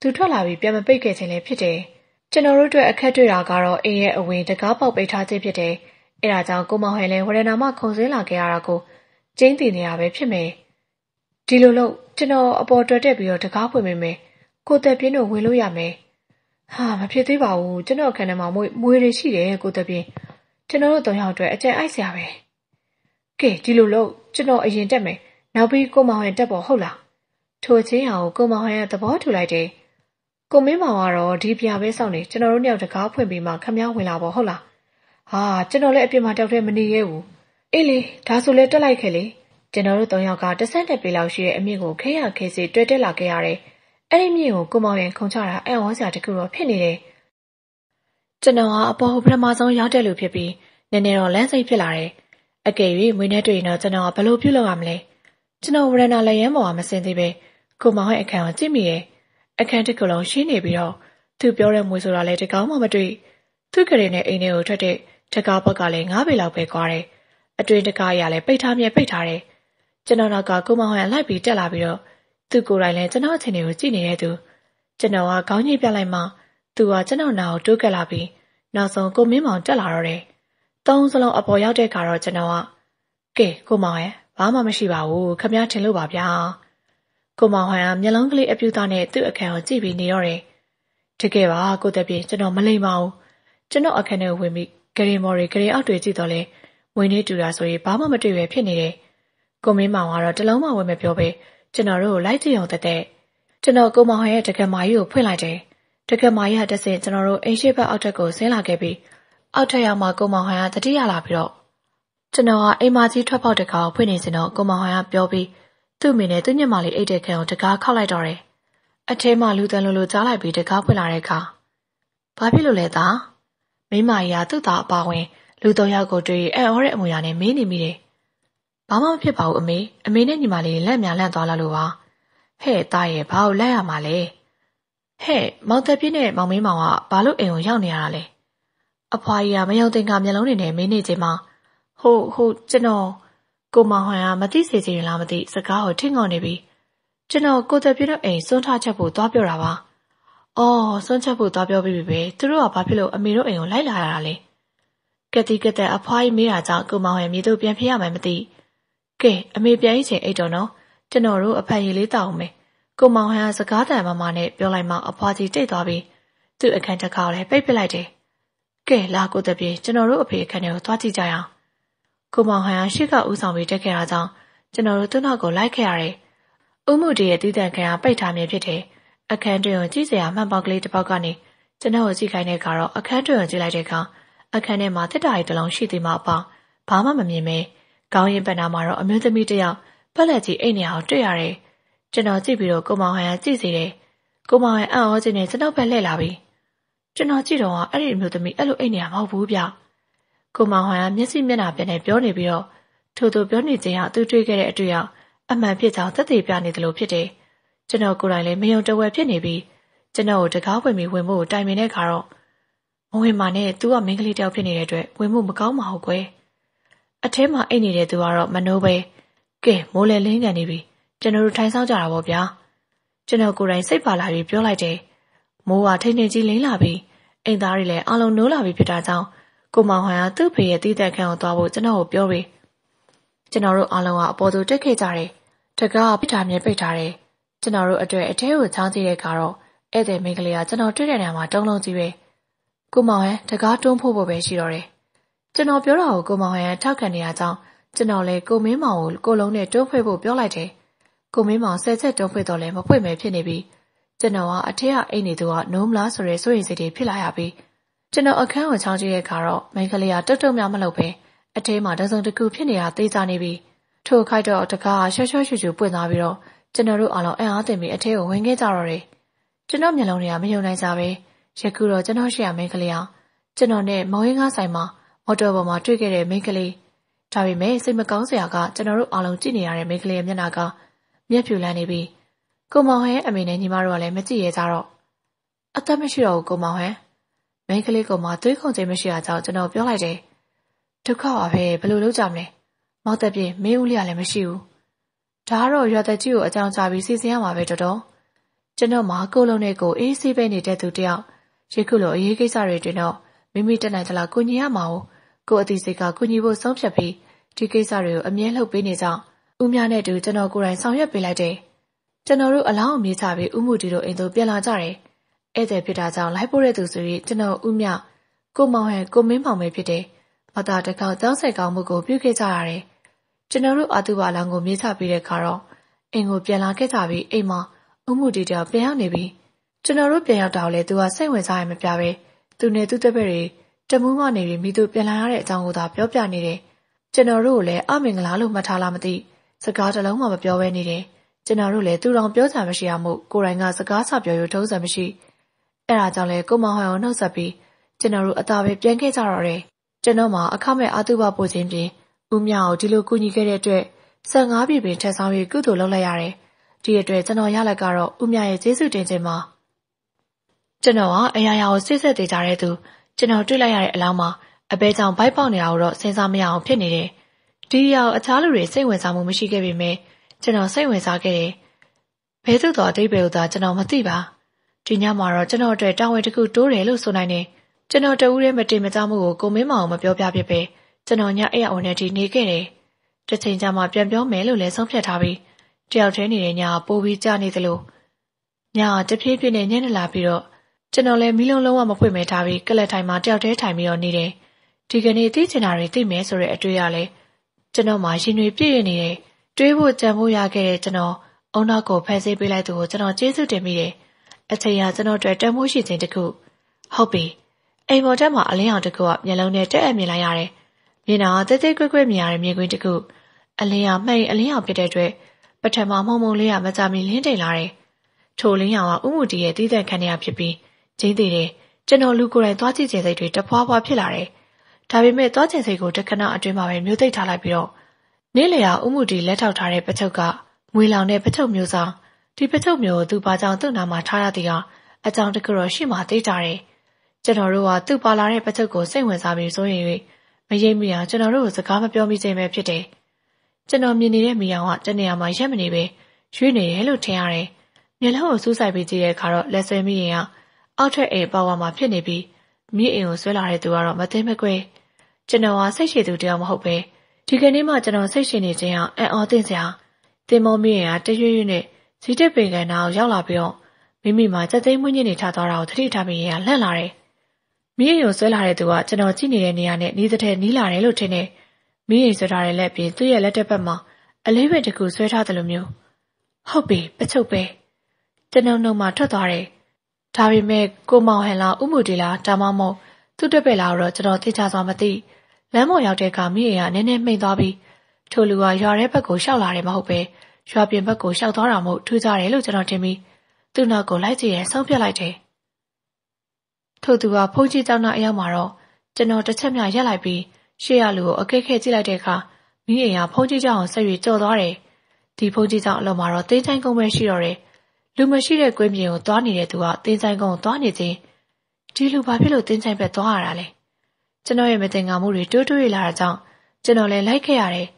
သူထွက်လာပြီးပြန်မပိတ်ခဲ့ခြင်းလည်းဖြစ်တယ်ကျွန်တော်တို့အတွက်အခက်တွေ့တာကတော့အိမ်ရဲ့အဝင်တကားပေါက်ပိတ်ထားခြင်းဖြစ်တယ် အဲဒါကြောင့်ကိုမောင်ဟန်လည်းဝရဏမခုံစင်းလာခဲ့ရတာကိုကျင်းတည်နေရပဲဖြစ်မယ်။ဒီလိုလို့ကျွန်တော်အပေါ်တွက်တက်ပြီးတော့တကားဖွင့်မိမယ်။ကိုသက်ပြင်းတို့ဝင်လို့ရမယ်။ဟာမဖြစ်သေးပါဘူးကျွန်တော်ခန္ဓာမှာမွေးမွေးတွေရှိတယ်ကိုသက်ပြင်းကျွန်တော်တို့သုံးယောက်အတွက်အကျဉ်းအိုက်စရာပဲ။ကဲဒီလိုလို့ကျွန်တော်အရင်တက်မယ်။နောက်ပြီးကိုမောင်ဟန်တက်ပေါ်ဟုတ်လား။ထိုချင်းဟာကိုကိုမောင်ဟန်ကသဘောတူလိုက်တယ်။ကိုမင်းမောင်ကတော့ဒီပြပဲစောင့်နေကျွန်တော်တို့နှစ်ယောက်တကားဖွင့်ပြီးမှခမည်းဝင်လာပေါ့ဟုတ်လား။ ဟာကျွန်တော်လည်းအပြင်မှာတောက်ထဲမနေရဲဘူးအေးလေဒါဆိုလဲတက်လိုက်ခဲ့လေကျွန်တော်တို့၃ယောက်ကတဆန့်တက်ပေလောက်ရှိတဲ့အမြင့်ကိုခဲရခဲစီတွဲတက်လာခဲ့ရတယ်အဲ့ဒီမြင့်ကိုကိုမောင်ရင်ခုံချတာအံ့ဩစရာတခုတော့ဖြစ်နေတယ်ကျွန်တော်ကအပေါ်ပထမဆုံးရောက်တဲ့လူဖြစ်ပြီးနည်းနည်းတော့လမ်းစိတ်ဖြစ်လာတယ်အကယ်၍မွေးနဲ့တွေ့ရင်တော့ကျွန်တော်ကဘလို့ပြုလုပ်ရမလဲကျွန်တော်ဝရဏလည်းရမ်းပေါ်မှာမစင်သေးပဲကိုမောင်ရဲ့အခန်းကိုကြည့်မိရဲ့အခန်းတစ်ခုလုံးရှင်းနေပြီးတော့သူပြောတဲ့မွေဆိုတာလည်းတကောင်းမှမတွေ့သူကလေးနဲ့အိမ်ထဲကိုထွက်တဲ့ တကားဘက်ကလည်းငါးပေလောက်ပဲကွာတယ်။အတွင်တကားရလည်းပိတ်ထားမြဲပိတ်ထားတယ်။ကျွန်တော်တော့ကကိုမောင်ဟန်လိုက်ပြီးတက်လာပြီးတော့သူကိုယ်တိုင်လည်းကျွန်တော်အချိန်တွေကိုကြည့်နေတဲ့သူကျွန်တော်ကခေါင်းညိပြလိုက်မှသူကကျွန်တော်နာကိုတိုးကက်လာပြီးနောက်ဆုံးကိုမင်းမောင်တက်လာတော့တယ်သုံးစလုံးအပေါ်ရောက်တဲ့ခါတော့ကျွန်တော်ကကဲကိုမောင်ရဲ့ဘာမှမရှိပါဘူးခမည်းထင်လို့ပါဗျာကိုမောင်ဟန်ကမျက်လုံးကလေးအပြူသားနဲ့သူ့အခန်းကိုကြည့်ပြီးနေတော့တယ်တကယ်ပါကိုတပြင်းကျွန်တော်မလိမ္မာဘူးကျွန်တော်အခန်းထဲဝင်ပြီး ဂရီမော်ရီဂရီအောက်တွေကြည့်တော့လဲဝင်းနေတူတာဆိုရင်ဘာမှမတွေ့ပဲဖြစ်နေတယ်ကိုမင်းမောင်ကတော့တလုံးမှဝင်မပြောပဲကျွန်တော်တို့ကိုလိုက်ကြည့်အောင်တက်တဲ့ကျွန်တော်ကိုမောင်ဟန်ရဲ့တကယ်မာကြီးကိုဖွင့်လိုက်တယ်တကယ်မာကြီးကတဆင်ကျွန်တော်တို့အိမ်ရှိဘက်အောက်ထက်ကိုဆင်းလာခဲ့ပြီးအောက်ထက်ရောက်မှကိုမောင်ဟန်ကတတိယလာပြီးတော့ကျွန်တော်ကအိမ်မကြီးထွက်ပေါက်တကားကိုဖွင့်နေစင်တော့ကိုမောင်ဟန်ကပြောပြီးသူ့မိနဲ့သူ့ညမလေးအိတ်တဲ့ခံကိုတကားခောက်လိုက်တော့တယ်။အထဲမှာလူတန်လိုလိုကြားလိုက်ပြီးတကားဖွင့်လာတဲ့အခါဘာဖြစ်လို့လဲသား မိမကြီးကသူ့သားအပါဝင်လူသုံးယောက်ကိုတွေ့အံ့ဩတဲ့အမူအရာနဲ့မေးနေမိတယ်။ဘာမှမဖြစ်ပါဘူးအမေအမေနဲ့ညီမလေးလက်များလန့်သွားလာလို့ပါ။ဟဲ့သားရဲ့ဘာလို့လက်ရမှာလဲ။ဟဲ့မောင်သက်ပြင်းနဲ့မောင်မင်းမောင်ကဘာလို့အိမ်ကိုရောက်နေရတာလဲ။အဖွာကြီးကမယုံတင်ကမျက်လုံးတွေနဲ့မင်းနေချိန်မှာဟိုဟိုကျွန်တော်ကိုမောင်ဟန်ကမသိစေချင်လားမသိစကားကိုထင်ငေါနေပြီကျွန်တော်ကိုသက်ပြင်းတို့အိမ်စွန့်ထားချက်ဖို့သွားပြောတာပါ အော်စွန့်ချက်ဖို့သွားပြောပြီးပြီပဲသူတို့ကဘာဖြစ်လို့အမေတို့အိမ်ကိုလိုက်လာရတာလဲကတိကတက်အဖွားကြီးမေးတာကြောင့်ကိုမောင်ဟန်မြေတို့ပြန်ဖြစ်ရမယ်မသိကဲအမေပြန်ရေးချိန်အိတ်တော်နော်ကျွန်တော်တို့အဖက်ရည်လေးတောက်အောင်မယ်ကိုမောင်ဟန်ကစကားတန်မမနဲ့ပြောလိုက်မှအဖွားကြီးတိတ်သွားပြီးသူ့အခန်းတစ်ခါလည်းပိတ်ပစ်လိုက်တယ်ကဲလာကိုသက်ပြင်းကျွန်တော်တို့အဖေအခန်းထဲကိုသွားကြည့်ကြရအောင်ကိုမောင်ဟန်ကရှေ့ကဦးဆောင်ပြီးတက်ခဲ့တာကြောင့်ကျွန်တော်တို့သူ့နောက်ကိုလိုက်ခဲ့ရတယ်။ဦးမှုတည်းရဲ့တည်တံ့ခံကပိတ်ထားမြင်ဖြစ်တယ်။ အခန်းတွင်ကိုကြည့်စရာမှန်ပေါက်ကလေးတစ်ပေါက်ကနေကျွန်တော်ကိုကြည့်ခိုင်းတဲ့ကတော့အခန်းတွင်ကိုကြည့်လိုက်တဲ့အခါအခန်းထဲမှာတစ်တာရီတစ်လုံးရှိသေးမှအပေါဘာမှမမြင်ပဲခေါင်းရင်ပက်နာမှာတော့အမျိုးသမီးတစ်ယောက်ပက်လက်ကြီးအိတ်နေအောင်တွေ့ရတယ်။ကျွန်တော်ကြည့်ပြီးတော့ကိုမောင်ဟန်ကကြည့်စီတယ်။ကိုမောင်ဟန်အံ့ဩခြင်းနဲ့ကျွန်တော်ဘက်လှည့်လာပြီ။ကျွန်တော်ကြည့်တော့အဲ့ဒီအမျိုးသမီးအဲ့လိုအိတ်နေရမဟုတ်ဘူးဗျ။ကိုမောင်ဟန်ကမျက်စိမျက်နှာပြနဲ့ပြောနေပြီးတော့ထို့သူပြောနေခြင်းဟာသူတွေ့ခဲ့တဲ့အတွေ့အအမှန်ဖြစ်ကြောင်းသက်သေပြနေတယ်လို့ဖြစ်တယ်။ ကျွန်တော်ကိုယ်တိုင်လည်းမယုံတဝက်ဖြစ်နေပြီးကျွန်တော်ကိုတကားဝင်ပြီးဝင်ဖို့တိုင်ပင်တဲ့ခါတော့မဝင်ပါနဲ့သူကမင်းကလေးတယောက်ဖြစ်နေတဲ့အတွက်ဝင်မှုမကောင်းပါဘူးကွယ်။အထဲမှာအိတ်နေတဲ့သူကတော့မနှိုးပဲကဲမိုးလဲလင်းကန်နေပြီကျွန်တော်တို့ထိုင်ဆောင်ကြတာပေါ့ဗျာ။ကျွန်တော်ကိုယ်တိုင်စိတ်ပါလာပြီးပြောလိုက်တယ်။မိုးကထိန်ထိန်ကြီးလင်းလာပြီးအိမ်သားတွေလည်းအလုံးနိုးလာပြီးဖြစ်တာကြောင့်ကိုမောင်ဟန်ကသူ့ဖေရဲ့တီးသက်ခန်းကိုသွားဖို့ကျွန်တော်ကိုပြောပြီးကျွန်တော်တို့အားလုံးကအပေါ်သို့တက်ခဲ့ကြတယ်။တကားပိတ်ထားမြဲပိတ်ထားတယ်။ ကျွန်တော်တို့အတွေ့အထဲကိုချောင်းကြည့်တဲ့အခါတော့ဧည့်သည်မိန်းကလေးကကျွန်တော်တွေ့တဲ့နေရာမှာတုံးလုံးကြီးပဲ။ကိုမောင်ဟန်တကားတွန်းဖို့ဖို့ပဲရှိတော့တယ်။ကျွန်တော်ပြောတာကိုကိုမောင်ဟန်ထောက်ခံနေရကြောင်းကျွန်တော်လည်းကိုမင်းမောင်ကိုကိုလုံးနဲ့တွန်းဖွေဖို့ပြောလိုက်တယ်။ကိုမင်းမောင်ဆယ်ချက်တွန်းဖွေတော့လည်းမဖွေမယ်ဖြစ်နေပြီ။ကျွန်တော်ကအထက်ကအိတ်နေသူကနိုးမလားဆိုရဲစိုးရိမ်စိတ်တွေဖြစ်လာရပြီးကျွန်တော်အခန်းကိုချောင်းကြည့်တဲ့အခါတော့မိန်းကလေးကတုတ်တုတ်များမလုပ်ပဲအထဲမှာတစုံတစ်ခုဖြစ်နေတာသိကြနေပြီထိုခိုက်တော့တကားရှော့ရှော့ရှူရှူပွင့်သွားပြီးတော့ ကျွန်တော်တို့အားလုံးအံ့အားသင့်ပြီးအထဲကိုဝင်ခဲ့ကြတော့တယ်ကျွန်တော်မျက်လုံးတွေကမယုံနိုင်ကြပဲယခုတော့ကျွန်တော်ရှိရမိန်းကလေးအောင်ကျွန်တော်နဲ့မောင်ရင်းကားဆိုင်မှာမော်တော်ပေါ်မှာတွေ့ခဲ့တဲ့မိန်းကလေးဒါပေမဲ့စိတ်မကောင်းစရာကကျွန်တော်တို့အားလုံးကြည့်နေရတဲ့မိန်းကလေးရဲ့မျက်နှာကမျက်ဖြူလန်းနေပြီးကိုမောင်ဟန်ရဲ့အမေနဲ့ညီမတို့ကလည်းမကြည့်ရကြတော့အသက်မရှိတော့ဘူးကိုမောင်ဟန်မိန်းကလေးကမှသွေးခုန်ခြင်းမရှိတာကြောင့်ကျွန်တော်ပြောလိုက်တယ်ဒုက္ခပါပဲဘယ်လိုလုပ်ကြမလဲမောက်သက်ပြင်းမင်းဦးလေးကလည်းမရှိဘူး ဒါကတော့ရွာသက်ကြီးကိုအကြောင်းကြားပြီးစီစဉ်ရမှာပဲတော်တော်ကျွန်တော်မှာကိုလုံးနဲ့ကိုအေးဆေးပဲနေတဲ့သူတယောက်ရေခုလိုအရေးကိစ္စတွေတွင်တော့မိမိတက်နိုင်သလားကိုညီရမှာ哦ကိုအတီစိတ်ကကိုညီဖို့ဆုံးဖြတ်ပြီးဒီကိစ္စတွေကိုအမြဲလှုပ်ပေးနေကြဦးများနဲ့တူကျွန်တော်ကိုယ်တိုင်ဆောင်ရွက်ပေးလိုက်တယ်ကျွန်တော်တို့အလောင်းအမြေးချပြီးဥမှုတီတို့အိမ်သို့ပြန်လာကြတယ်ဧည့်သည်ဖြစ်တာကြောင့်လိုက်ပို့တဲ့သူဆိုရင်ကျွန်တော်ဦးမြကိုမောင်ဟန်ကိုမင်းမောင်ပဲဖြစ်တယ်။မသားတစ်ခေါက်ကျောင်းဆက်ကောင်းမှုကိုပြုခဲ့ကြရတယ်။ ကျွန်တော်တို့အတူပါလောင်ကိုမြေးချပြီးတဲ့ခါတော့အိမ်ကိုပြန်လာခဲ့ကြပြီးအိမ်မှာဥမှုတီတောင်ပြန်ရောက်နေပြီ။ကျွန်တော်တို့ပြန်ရောက်တော့လေသူကစိတ်ဝင်စားရမပြပဲ။သူနဲ့သူ့တပည့်တွေတမူးမနေပြီးမိသူပြန်လာရတဲ့အကြောင်းကိုသာပြောပြနေတယ်။ကျွန်တော်တို့ကိုလည်းအမင်္ဂလာလို့မှတ်ထားလားမသိ။စကားတလုံးမှမပြောဘဲနေတယ်။ကျွန်တော်တို့လည်းသူတော်ပြောချင်မရှိရမှုကိုယ်တိုင်ကစကားဆပြောရထုံးစံမရှိ။အဲ့ဒါကြောင့်လဲကိုမောင်ဟန်ကိုနှုတ်ဆက်ပြီးကျွန်တော်တို့အသာပဲပြန်ခဲ့ကြတော့တယ်ကျွန်တော်မှအခမဲ့အာတုဘပို့ခြင်းပြင် ဦးမြောက်ဒီလိုကူညီခဲ့တဲ့အတွက်15ပြည်ပင်ထက်ဆောင်ပြီးကုသိုလ်လုပ်လိုက်ရတယ်ဒီအတွက်ကျွန်တော်ရလက်ကတော့ဦးမြရဲ့ကျေးဇူးတင်ခြင်းပါကျွန်တော်ကအရာရာကိုစစ်စစ်သေးကြတဲ့သူကျွန်တော်တွေ့လိုက်ရတဲ့အလောင်းမှာအပဲကြောင့်ဘိုက်ပေါက်နေတာကိုတော့စဉ်းစားမရအောင်ဖြစ်နေတယ်ဒီရောက်အခြားလူတွေစိတ်ဝင်စားမှုမရှိခဲ့ပေမဲ့ကျွန်တော်စိတ်ဝင်စားခဲ့တယ်ဘဲသို့တော်အတိတ်ပဲကိုသာကျွန်တော်မသိပါဒီညမှာတော့ကျွန်တော်အတွက်တာဝန်တစ်ခုတိုးတယ်လို့ဆိုနိုင်တယ်ကျွန်တော်တဦးတည်းမတင်မကြမှုကိုကိုမင်းမအောင်မပြောပြဖြစ်ပဲ ကျွန်တော်ညအဲ့ရအောင်နဲ့ဒီနေခဲ့တယ်။တစ်ချိန်ကြာမှပြန်ပြောမယ်လို့လည်းဆုံးဖြတ်ထားပြီးတယောက်တည်းနေတဲ့ညပိုးပြီးကြာနေသလိုညတဖြည်းဖြည်းနဲ့ညနေလာပြီးတော့ကျွန်တော်လည်းမီးလုံးလုံးဝမဖွင့်မဲထားပြီးကလတ်ထိုင်မှာတယောက်တည်းထိုင်ပြီးတော့နေတယ်။ဒီကနေ့သိချင်တာတွေသိမယ်ဆိုတဲ့အတွေ့အရလဲကျွန်တော်မှရင်တွေပြည့်ရနေတယ်။တွေးဖို့ကြံဖို့ရခဲ့တဲ့ကျွန်တော်အုံနောက်ကိုဖန်ဆင်းပေးလိုက်သူကိုကျွန်တော်ကျေးဇူးတင်မိတယ်။အချိန်ဟာကျွန်တော်တို့တန်ဖိုးရှိခြင်းတခုဟုတ်ပြီ။အိမ်ပေါ်တက်မှာအလင်းအောင်တခုကမျက်လုံးနဲ့တက်အပ်မြင်လိုက်ရတယ်။ မြင်တာတဲတဲကွဲကွဲမြင်ရတဲ့မြင်ကွင်းတခုအလင်းအောင်မှိတ်အလင်းအောင်ဖြစ်တဲ့အတွက်ပထမမုံမုံလေးကမကြမီလင်းတိမ်လာတယ်။ထိုလင်းအောင်ကဥမှုတီရဲ့တည်တဲ့ခန္ဓာဖြစ်ပြီးကျင်းသေးတယ်ကျွန်တော်လူကိုယ်တိုင်သွားကြည့်ချင်စိတ်တွေတဖွာဖွာဖြစ်လာတယ်။ဒါပေမဲ့သွားချင်စိတ်ကိုတခဏအတွင်းမှာပဲမျိုးသိပ်ထားလိုက်ပြီးတော့နေ့လျာဥမှုတီလက်ထောက်ထားတဲ့ပချုပ်ကငွေလောင်တဲ့ပချုပ်မျိုးစားဒီပချုပ်မျိုးကိုသူ့ဘာကြောင့်သူ့နာမှာထားရသည်ဟာအကြောင်းတကူတော့ရှိမှသိကြတယ်။ကျွန်တော်တို့ကသူ့ပါလာတဲ့ပချုပ်ကိုစိတ်ဝင်စားပြီးဆိုရင်၍ မရိပ်မိအောင်ကျွန်တော်တို့ကိုစကားမပြောမိခြင်းပဲဖြစ်တယ်။ကျွန်တော်မြင်နေတဲ့မိအောင်ကတနေရာမှာရက်မနေပဲရွေးနေတယ်လို့ထင်ရတယ်။မျက်လုံးကိုစူးစိုက်ပြီးကြည့်တဲ့အခါတော့လက်ဆွဲမိရင်ကအောက်ထက်အိမ်ပေါ်ဝါမှာဖြစ်နေပြီးမြင့်အိမ်ကိုဆွဲလာတဲ့သူကတော့မသိမကွဲကျွန်တော်ဟာစိတ်ရှိသူတယောက်မဟုတ်ပဲဒီကနေ့မှကျွန်တော်စိတ်ရှိနေခြင်းဟာအံ့ဩသင့်စရာတင်မောမြင့်ရတရွရွနဲ့ဇီတက်ပင်ကန်နာကိုရောက်လာပြီးတော့မိမိမှာစက်သိမ်းမွေးညင်းနေထားသွားတာကိုသတိထားပြီးရင်လှန့်လာတယ်။ မိအိမ်ကိုဆွဲလာတဲ့သူကကျွန်တော်ကြည့်နေတဲ့နေရာနဲ့နီးတဲ့ထဲနီးလာတယ်လို့ထင်တယ်။မိအိမ်ဆွဲထားတဲ့လက်ပြင်သူ့ရဲ့လက်တက်ပတ်မှာအလေးပဲတကူဆွဲထားတယ်လို့မျိုးဟုတ်ပြီပချုပ်ပဲကျွန်တော်နှုတ်မှထွက်သွားတယ်ဒါပေမဲ့ကိုမောင်ဟန်လားဥမှုတီလားဒါမှမဟုတ်သူ့တက်ပဲလားတော့ကျွန်တော်သိချစွာမသိလမ်းပေါ်ရောက်တဲ့အခါမိရကနည်းနည်းမှိန်သွားပြီးထိုလူကရွာတဲ့ဘက်ကိုရှောက်လာတယ်မဟုတ်ပဲရွာပြင်ဘက်ကိုရှောက်သွားတာမို့ထူးခြားတယ်လို့ကျွန်တော်ထင်ပြီးသူ့နောက်ကိုလိုက်ကြည့်ရင်ဆုံးဖြတ်လိုက်တယ် ထို့သူကဖုန်ကြီးကျောင်းသားအရောက်မှာတော့ကျွန်တော်တစ်ချက်မြရက်လိုက်ပြီးရှေ့ရလူကိုအကဲခဲကြည့်လိုက်တဲ့အခါမိအိမ်ကဖုန်ကြီးကျောင်းကိုဆက်၍ကြော်သွားတယ်ဒီဖုန်ကြီးကျောင်းအလုံးမှာတော့တင်းချိုင်းကုန်းပဲရှိတော့တယ်လူမရှိတဲ့ကွင်းပြင်ကိုသွားနေတဲ့သူကတင်းဆိုင်ကုန်းကိုသွားနေခြင်းဒီလူဘာဖြစ်လို့တင်းဆိုင်ဘက်သွားရတာလဲကျွန်တော်ရဲ့မတင်ငါမှုတွေတိုးတိုးရလာတာကြောင့်ကျွန်တော်လည်းလိုက်ခဲ့ရတယ်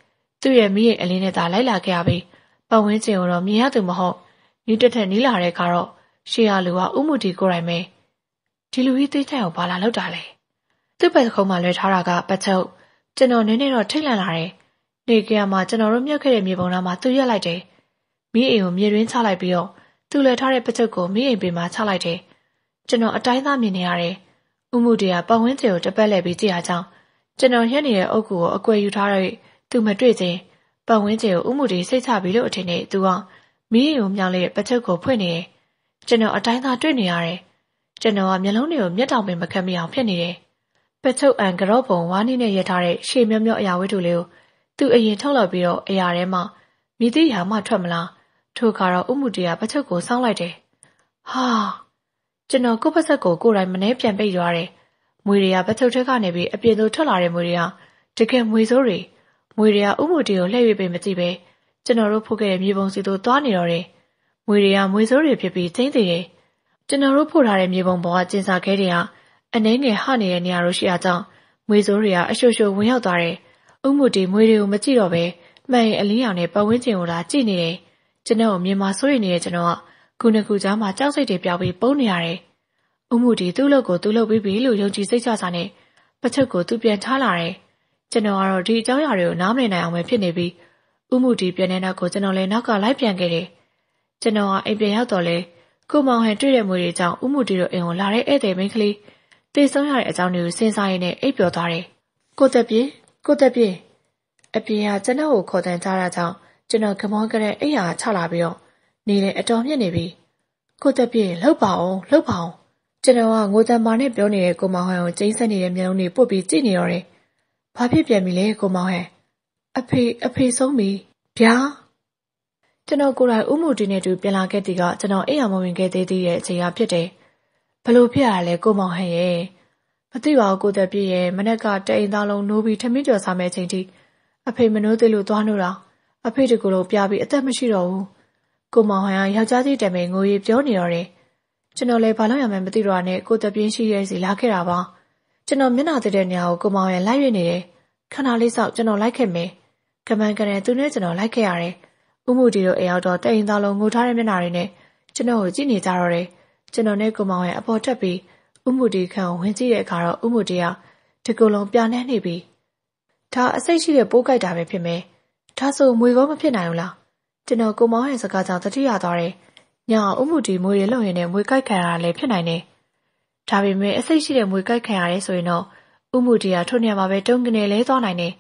သူ့ရဲ့မိရဲ့အလင်းနဲ့သာလိုက်လာခဲ့ရပြီးပတ်ဝန်းကျင်ကိုတော့မြင်ရသူမဟုတ်နီးတက်ထက်နီးလာတဲ့ကတော့ရှေးရလူကဥမှုတီကိုယ်တိုင်ပဲ ဒီလူကြီးသိချင်အောင်ဘာလာလောက်တာလဲသူ့ဘက်ခုံးမှာလွှဲထားတာကပတ်ချုပ်ကျွန်တော်နည်းနည်းတော့ထိတ်လန့်လာတယ်နေကြရမှာကျွန်တော်တို့မြုပ်ခဲ့တဲ့မြေပုံသားမှာသူရက်လိုက်တယ်မိအိမ်ကိုမြေရင်းချလိုက်ပြီးတော့သူ့လွယ်ထားတဲ့ပကြုတ်ကိုမိအိမ်ပေမှာချလိုက်တယ်။ကျွန်တော်အတိုင်းသားမြင်နေရတယ်။ဥမှုတရပတ်ဝန်းကျင်ကိုတပတ်လှည့်ပြီးကြည့်ရကြောင်းကျွန်တော်ရက်နေတဲ့အုပ်ကူကိုအကွယ်ယူထားတဲ့သူမတွေ့ခြင်းပတ်ဝန်းကျင်ကိုဥမှုတရစိတ်ချပြီးလို့အထင်နဲ့သူကမိအိမ်ကိုမြောင်းလေးပကြုတ်ကိုဖွင့်နေတယ်။ကျွန်တော်အတိုင်းသားတွေ့နေရတယ်။ ကျွန်တော်ကမျက်လုံးတွေကိုမျက်တောင်ပင်မခတ်မိအောင်ဖြစ်နေတယ်။ပကြုတ်အန်ကရော့ပုံဝါးနီးနဲ့ရထားတဲ့ရှေ့မျောမျောအရာဝတ္ထုလေးကိုသူအရင်ထုတ်လောက်ပြီးတော့အရာထဲမှာမိသည့်ရာမှထွက်မလားထိုအခါတော့ဥမှုတရပချုပ်ကိုစောင်းလိုက်တယ်။ဟာကျွန်တော်ကိုယ့်ပါဆက်ကိုကိုယ်တိုင်မနှဲပြန်ပိတ်သွားတယ်။မွေတွေကပချုပ်ထက်ကနေပြီးအပြင်သို့ထွက်လာတဲ့မွေတွေကတကယ်မွေစိုးတွေမွေတွေကဥမှုတရကိုလှည့်၍ပင်မကြည့်ပဲကျွန်တော်တို့ဖို့ခဲ့တဲ့မြေပုံစီသို့သွားနေတော့တယ်။မွေတွေကမွေစိုးတွေဖြစ်ပြီးချင်းသေးတယ်။ ကျွန်တော်တို့ဖို့ထားတဲ့မြေပုံပေါ်ကကျင်စာခဲတွေကအနှဲငယ်ဟနေတဲ့နေရာတို့ရှိအကြောင်းမွေစိုးတွေကအရှုပ်ရှုပ်ဝင်ရောက်သွားတယ်။ဥမှုတီမွေတွေကိုမကြည့်တော့ပဲမှန်ရင်အလင်းရောင်နဲ့ပတ်ဝန်းကျင်ကိုသာကြည့်နေတယ်။ကျွန်တော်မြင်မှာစိုးရိမ်နေတဲ့ကျွန်တော်ကခုနှစ်ခုကြားမှာကြောက်စိတ်တွေပြောင်းပြီးပုံနေရတယ်။ဥမှုဒီသူ့လုပ်ကိုသူ့လုပ်ပြီးပြီလို့ယုံကြည်စိတ်ချစာနဲ့ပချုပ်ကိုသူပြန်ထားလာတယ်။ကျွန်တော်ကတော့ဒီအကြောင်းအရာတွေကိုနားမလည်နိုင်အောင်ပဲဖြစ်နေပြီးဥမှုဒီပြန်တဲ့နောက်ကိုကျွန်တော်လည်းနောက်ကလိုက်ပြန်ခဲ့တယ်။ကျွန်တော်ကအိမ်ပြန်ရောက်တော့လဲ ကိုမောင်ဟန်တွေ့တဲ့မွေတွေကြောင့်ဥမှုဒီတို့အိမ်ကိုလာတဲ့ဧည့်သည်မိန်းကလေးတေဆုံးရတဲ့အကြောင်းတွေကိုစဉ်းစားရင်းနဲ့အိပ်ပျော်သွားတယ်။ကိုသက်ပြေကိုသက်ပြေအပြေဟာကျွန်တော်ကိုခေါ်တန်းကြတာကြောင့်ကျွန်တော်ကမောကတဲ့အိယာချလာပြီးတော့နေလေအတော်မြင့်နေပြီကိုတက်ပြည့်လှုပ်ပါအောင်လှုပ်ပါအောင်ကျွန်တော်ကငိုတံမာနဲ့ပြောနေတဲ့ကိုမောင်ဟန်ကိုကျင်းဆက်နေတဲ့မျက်လုံးတွေပုတ်ပြီးကြည့်နေတော့တယ်ဘာဖြစ်ပြန်ပြီလဲကိုမောင်ဟန်အဖေအဖေဆုံးပြီဗျာ ကျွန်တော်ကိုယ်တိုင်ဥမှုတင်နေတူပြန်လာခဲ့တီကကျွန်တော်အိယာမဝင်ခဲ့သေးသေးရဲ့အချိန်ကဖြစ်တယ်ဘလို့ဖြစ်ရလဲကိုမောင်ဟန်ရဲ့မသိပါဘူးကိုတက်ပြည့်ရဲ့မနေ့ကတအိမ်သားလုံးနိုးပြီးထမင်းကြော်စားမဲ့ချိန်ထိအဖေမနိုးသေးလို့သွားနိုးတာအဖေတကူလုံးပြပြီးအသက်မရှိတော့ဘူးကိုမောင်ဟန်ကယောက်ျားကြီးတံမိန်ငိုရီပြောနေတော့တယ်ကျွန်တော်လည်းဘာလို့ရမှန်းမသိတော့နဲ့ကိုတပြင်းရှိရဲ့စီလာခဲ့တာပါကျွန်တော်မျက်နှာသေးတဲ့နေရာကိုကိုမောင်ဟန်လိုက်ရွနေတယ်ခဏလေးစောက်ကျွန်တော်လိုက်ခဲ့မယ်ကမန်ကရန်သူနဲ့ကျွန်တော်လိုက်ခဲ့ရတယ် ဥမှုတီတို့အိမ်ရောက်တော့တိမ်သားလုံးငိုထားတဲ့မျက်နှာတွေနဲ့ကျွန်တော်ကိုကြည့်နေကြတော့တယ်ကျွန်တော်နဲ့ကိုမောင်ဟန်အပေါ်တက်ပြီးဥဥမှုတီခန့်ဝင်ကြည့်တဲ့အခါတော့ဥမှုတီကဒီကုလုံးပြနှဲနေပြီဒါအစိတ်ရှိတဲ့ပိုးကြိုက်တာပဲဖြစ်မယ်ဒါဆိုမွေကောမဖြစ်နိုင်ဘူးလားကျွန်တော်ကိုမောင်ရဲ့စကားကြောင့်တတိယသွားတယ်ညောင်ဥမှုတီမွေရလုံရင်လည်းမွေကြိုက်ခံရတာလည်းဖြစ်နိုင်တယ်ဒါပေမဲ့အစိတ်ရှိတဲ့မွေကြိုက်ခံရတယ်ဆိုရင်တော့ဥမှုတီကထိုနေရာမှာပဲတုံးကနေလဲသွားနိုင်တယ်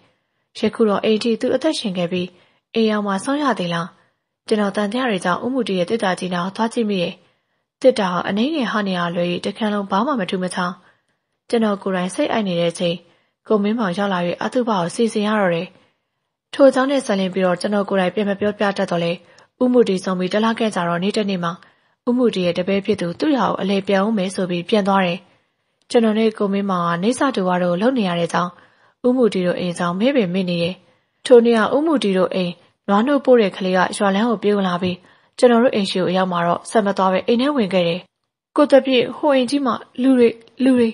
ယခုတော့အိမ်တီသူအသက်ရှင်ခဲ့ပြီး အိမ်ရောက်မှဆောင်းရသေးလားကျွန်တော်တန်တရားတွေကြောင့်ဥမှုတီရဲ့တစ်တာကြီးနာကိုသွားကြည့်မိတယ်တစ်တာဟာအနေငယ်ဟာနေရလွယ်တခန်းလုံးဘာမှမထူးမချောင်းကျွန်တော်ကိုယ်တိုင်စိတ်အိုက်နေတဲ့အချိန်ကိုမင်းမောင်ရောက်လာပြီးအထုဘကိုစီစဉ်ရတော့တယ်ထို့ကြောင့်နဲ့ဆက်လင်းပြီးတော့ကျွန်တော်ကိုယ်တိုင်ပြန်မပြောပြတတ်တော့လေဥမှုတီဆုံးပြီးတလားခဲ့ကြတော့နေ့တစ်နေ့မှာဥမှုတီရဲ့တပည့်ဖြစ်သူသူ့ရာကိုအလဲပြောင်းမယ်ဆိုပြီးပြန်သွားတယ်ကျွန်တော်နဲ့ကိုမင်းမောင်ကနေစာတူဝါတို့လုံနေရတဲ့ကြောင်းဥမှုတီတို့အိမ်ဆောင်မေးပင်မိနေတယ် ထိုနေ့ကဥမှုတီတို့အိမ်နွားနှုတ်ပို့တဲ့ကလေးကရွာလန်းကိုပြေးဝင်လာပြီးကျွန်တော်တို့အိမ်ရှိကိုရောက်มาတော့ဆက်မသွားပဲအိမ်ထဲဝင်ခဲ့တယ်ကိုတပြည့်ဟိုအိမ်ကြီးမှာလူတွေလူတွေ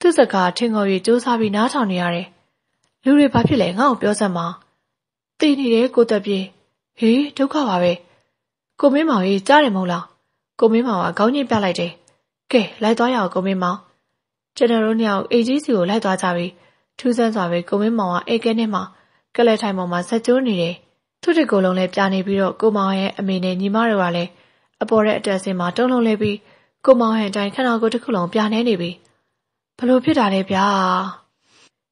သူ့စကားထင်ခေါ်ပြီးစူးစမ်းပြီးနားထောင်နေရတယ်လူတွေဘာဖြစ်လဲငါ့ကိုပြောစမ်းပါတည်နေတယ်ကိုတပြည့်ဟေးဒုက္ခပါပဲကိုမင်းမောင်ကြီးကြားတယ်မဟုတ်လားကိုမင်းမောင်ကခေါင်းညှိပြလိုက်တယ်ကဲလိုက်သွားရအောင်ကိုမင်းမောင်ကျွန်တော်တို့ညောင်အေဂျီစီကိုလိုက်သွားကြပြီထူးဆန်းစွာပဲကိုမင်းမောင်ကအိတ်ကဲနဲ့မှ ကလဲထိုင်ပေါ်မှာဆက်ကျိုးနေတယ်သူ့တစ်ကိုယ်လုံးလည်းပြနေပြီးတော့ကိုမောင်ရဲ့အမေနဲ့ညီမတို့ကလည်းအပေါ်တဲ့အတက်စင်မှာတုံးလုံးလဲပြီးကိုမောင်ဟန်တိုင်းခဏကိုတစ်ခုလုံးပြနေနေပြီဘလို့ဖြစ်တာလဲဗျာ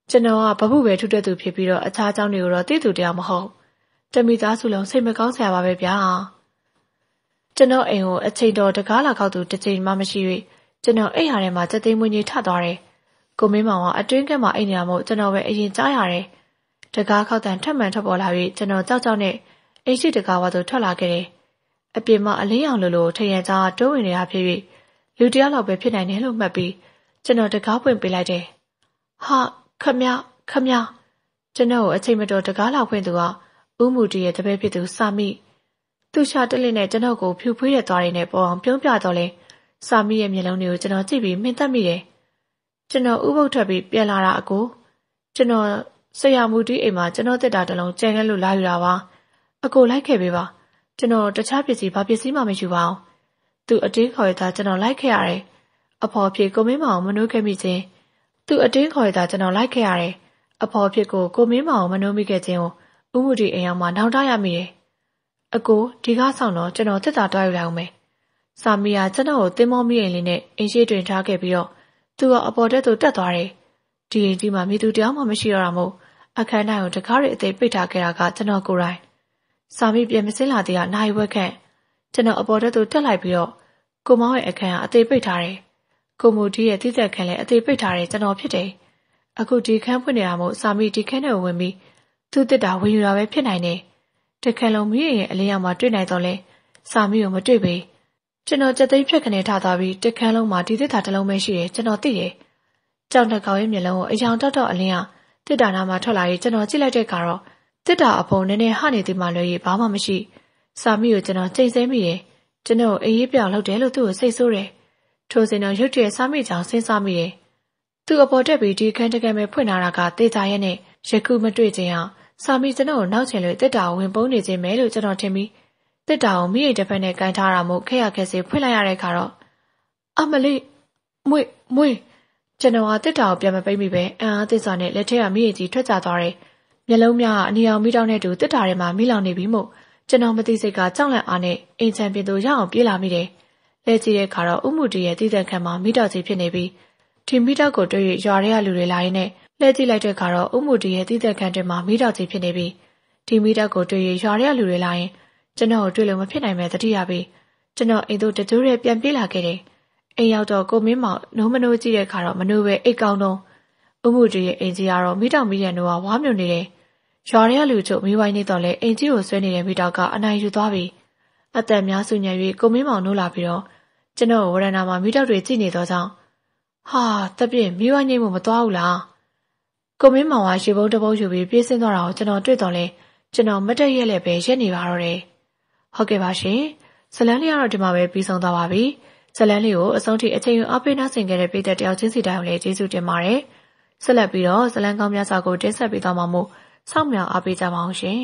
ကျွန်တော်ကဘဘူးပဲထုတဲ့သူဖြစ်ပြီးတော့အခြားเจ้าတွေကိုတော့သိသူတရားမဟုတ်တမိသားစုလုံးစိတ်မကောင်းစရာပါပဲဗျာကျွန်တော်အိမ်ကိုအချိန်တော်တကားလာခောက်သူတစ်ချိန်မှမရှိ၍ကျွန်တော်အိမ်ဟာထဲမှာစက်သိမ်းမွေးကြီးထသွားတယ်ကိုမင်းမောင်ကအတွင်းကမှအိမ်နေမှာမို့ကျွန်တော်ပဲအရင်ကြားရတယ် တကားခောက်တန်ထပ်မံထွက်ပေါ်လာပြီးကျွန်တော်ကြောက်ကြောက်နဲ့အိမ်ရှိတကားဝါသို့ထွက်လာခဲ့တယ်အပြင်မှာအလင်းရောင်လိုလိုထရံကြားတိုးဝင်နေတာဖြစ်၍လူတယောက်လောက်ပဲဖြစ်နိုင်တယ်လို့မှတ်ပြီးကျွန်တော်တကားပွင့်ပေးလိုက်တယ်ဟာခမခမကျွန်တော်ကိုအချိန်မတော်တကားလောက်ဖွင့်သူကဥမှုတီရဲ့တပည့်ဖြစ်သူစာမိသူရှာတက်လက်နဲ့ကျွန်တော်ကိုဖြူဖွေးတဲ့သွားရင်းနဲ့ပေါ်အောင်ပြုံးပြတော့လဲစာမိရဲ့မျက်လုံးတွေကိုကျွန်တော်ကြည့်ပြီးမှင်သက်မိတယ်ကျွန်တော်ဥပုပ်ထွက်ပြီးပြန်လာတာအကိုကျွန်တော် ဆရာမူတီးအိမ်မှာကျွန်တော်တက်တာတလုံးကြံခဲ့လို့လာယူတာပါအကိုလိုက်ခဲ့ပေးပါကျွန်တော်တခြားပစ္စည်းဘာပစ္စည်းမှမယူပါဘူးသူအတင်းခေါ်ရတာကျွန်တော်လိုက်ခဲ့ရတယ်အဖော်ဖြစ်ကိုမင်းမအောင်မနှိုးခဲ့မိခြင်းသူအတင်းခေါ်ရတာကျွန်တော်လိုက်ခဲ့ရတယ်အဖော်ဖြစ်ကိုကိုမင်းမအောင်မနှိုးမိခဲ့ခြင်းကိုဥမှုတီအိမ်အောင်မှာနောက်တရမိတယ်အကိုဒီကားဆောင်တော့ကျွန်တော်တက်တာတွားယူလိုက်အောင်မယ်စာမီယာကျွန်တော်ကိုတင်းမောမိအိမ်လေးနဲ့အင်းရှိတွင်ထားခဲ့ပြီးတော့သူကအပေါ်တက်သူတက်သွားတယ်ဒီအိမ်ကြီးမှာမိသူတယောက်မှမရှိတော့တာမို့ အခန်းတိုင်းကိုတကားတွေအသေးပိတ်ထားခဲ့တာကကျွန်တော်ကိုယ်တိုင်စာမီပြန်မစင်းလာသေးတာနိုင်ဝက်ခန့်ကျွန်တော်အပေါ်တက်သူတက်လိုက်ပြီးတော့ကိုမောင်ရဲ့အခန်းကအသေးပိတ်ထားတယ်ကိုမူတီရဲ့တိသက်ခန်းလည်းအသေးပိတ်ထားတယ်ကျွန်တော်ဖြစ်တယ်အခုဒီခန်းဖွင့်နေတာမို့စာမီဒီခန်းထဲဝင်ပြီးသူ့တစ်တာဝင်ယူတာပဲဖြစ်နိုင်တယ်တခက်လုံးမိရဲ့အလင်းရောက်မှတွေ့နိုင်တော့လဲစာမီကိုမတွေ့ပေကျွန်တော်ကြက်သိမ်းဖြတ်ခနဲ့ထားသွားပြီးတခန်းလုံးမှာဒီတစ်တာတစ်လုံးပဲရှိတယ်ကျွန်တော်သိတယ်ကြောင်တကောင်ရဲ့မျက်လုံးကိုအယောင်တောက်တောက်အလင်းက တစ်တာနာမှာထွက်လာပြီးကျွန်တော်ကြည့်လိုက်တဲ့ကတော့တစ်တာအဖုံနည်းနည်းဟနေသည်မှလွယ်ရဘာမှမရှိစာမီကိုကျွန်တော်ချိန်ဆမိတယ်ကျွန်တော်အေးရေးပြောင်လုပ်တယ်လို့သူ့ကိုစိတ်ဆိုးတယ်ထိုစဉ်တော့ရုတ်တရက်စာမီကြောင်စဉ်းစားမိတယ်သူအပေါ်တက်ပြီးဒီခန်းတကယ်ပဲဖွင့်လာတာကတေချာရဲ့နဲ့ယခုမတွေ့ခြင်းအောင်စာမီကျွန်တော်ကိုနောက်ချင်လို့တစ်တာကိုဝင်ပုံးနေခြင်းပဲလို့ကျွန်တော်ထင်ပြီးတစ်တာကိုမိရဲ့တစ်ဖက်နဲ့ကန်ထားတာမို့ခက်ရခက်စေဖွင့်လိုက်ရတဲ့ခါတော့အမလေးမွေမွေ ကျွန်တော်ကတစ်တာကိုပြန်မပိတ်မိပဲအံအားသစ္စာနဲ့လက်ထက်ကမိရဲ့ကြီးထွက်ကြသွားတယ်မျက်လုံးများကအနီအောင်မိတောင်းနဲ့တူတစ်တာထဲမှာမိလောင်နေပြီမို့ကျွန်တော်မသိစိတ်ကကြောက်လန့်အားနဲ့အိမ်ချမ်းပြင်သို့ရောက်အောင်ပြေးလာမိတယ်လဲကြည့်တဲ့ခါတော့ဥမှုတီရဲ့တည်တဲ့ခံမှာမိတော့ကြီးဖြစ်နေပြီးဒီမိတော့ကိုတွေ့ရရွာတွေကလူတွေလာရင်းနဲ့လှည့်ကြည့်လိုက်တဲ့အခါတော့ဥမှုတီရဲ့တည်တဲ့ခံတွေမှာမိတော့ကြီးဖြစ်နေပြီးဒီမိတော့ကိုတွေ့ရရွာတွေကလူတွေလာရင်ကျွန်တော်ကိုတွေ့လို့မဖြစ်နိုင်ပဲတတိယပြီးကျွန်တော်အိမ်သို့တကြိုးရဲပြန်ပြေးလာခဲ့တယ်။ အိမ်ရောက်တော့ကိုမင်းမောင်နိုးမနိုးကြည့်တဲ့အခါတော့မနိုးပဲအိတ်ကောင်းတော့ဥမှုတီရဲ့အိမ်ကြီးကတော့မိတော့မိတဲ့နိုးကဝါမြုံနေတယ်။ရွာတွေကလူချို့မိဝိုင်းနေတော့လဲအိမ်ကြီးကိုဆွဲနေတဲ့မိတော့ကအနိုင်ယူသွားပြီ။အသက်များစုညံ၍ကိုမင်းမောင်နိုးလာပြီးတော့ကျွန်တော်ဝရဏာမှာမိတော့တွေကြည့်နေတော့ကြောင့်ဟာတပြည့်မိဝိုင်းနေမှုမသွားဘူးလား။ကိုမင်းမောင်ကရေပုံးတပုံးယူပြီးပြေးဆင်းသွားတာကိုကျွန်တော်တွေ့တော့လဲကျွန်တော်မတက်ရက်လည်းပဲရက်နေပါတော့တယ်။ဟုတ်ကဲ့ပါရှင်ဇလန်းလေးကတော့ဒီမှာပဲပြီးဆုံးသွားပါပြီ ဇလန်းလေးကိုအဆုံးထိအချိန်ယူအားပေးနှဆင်ခဲ့တဲ့ပြည်သက်တယောက်ချင်းစီတိုင်းကိုလည်းကျေးဇူးတင်ပါတယ်ဆက်လက်ပြီးတော့ဇလန်းကောင်းများစွာကိုတင်ဆက်ပေးသွားမှာမို့စောင့်မျှော်အားပေးကြပါအောင်ရှင်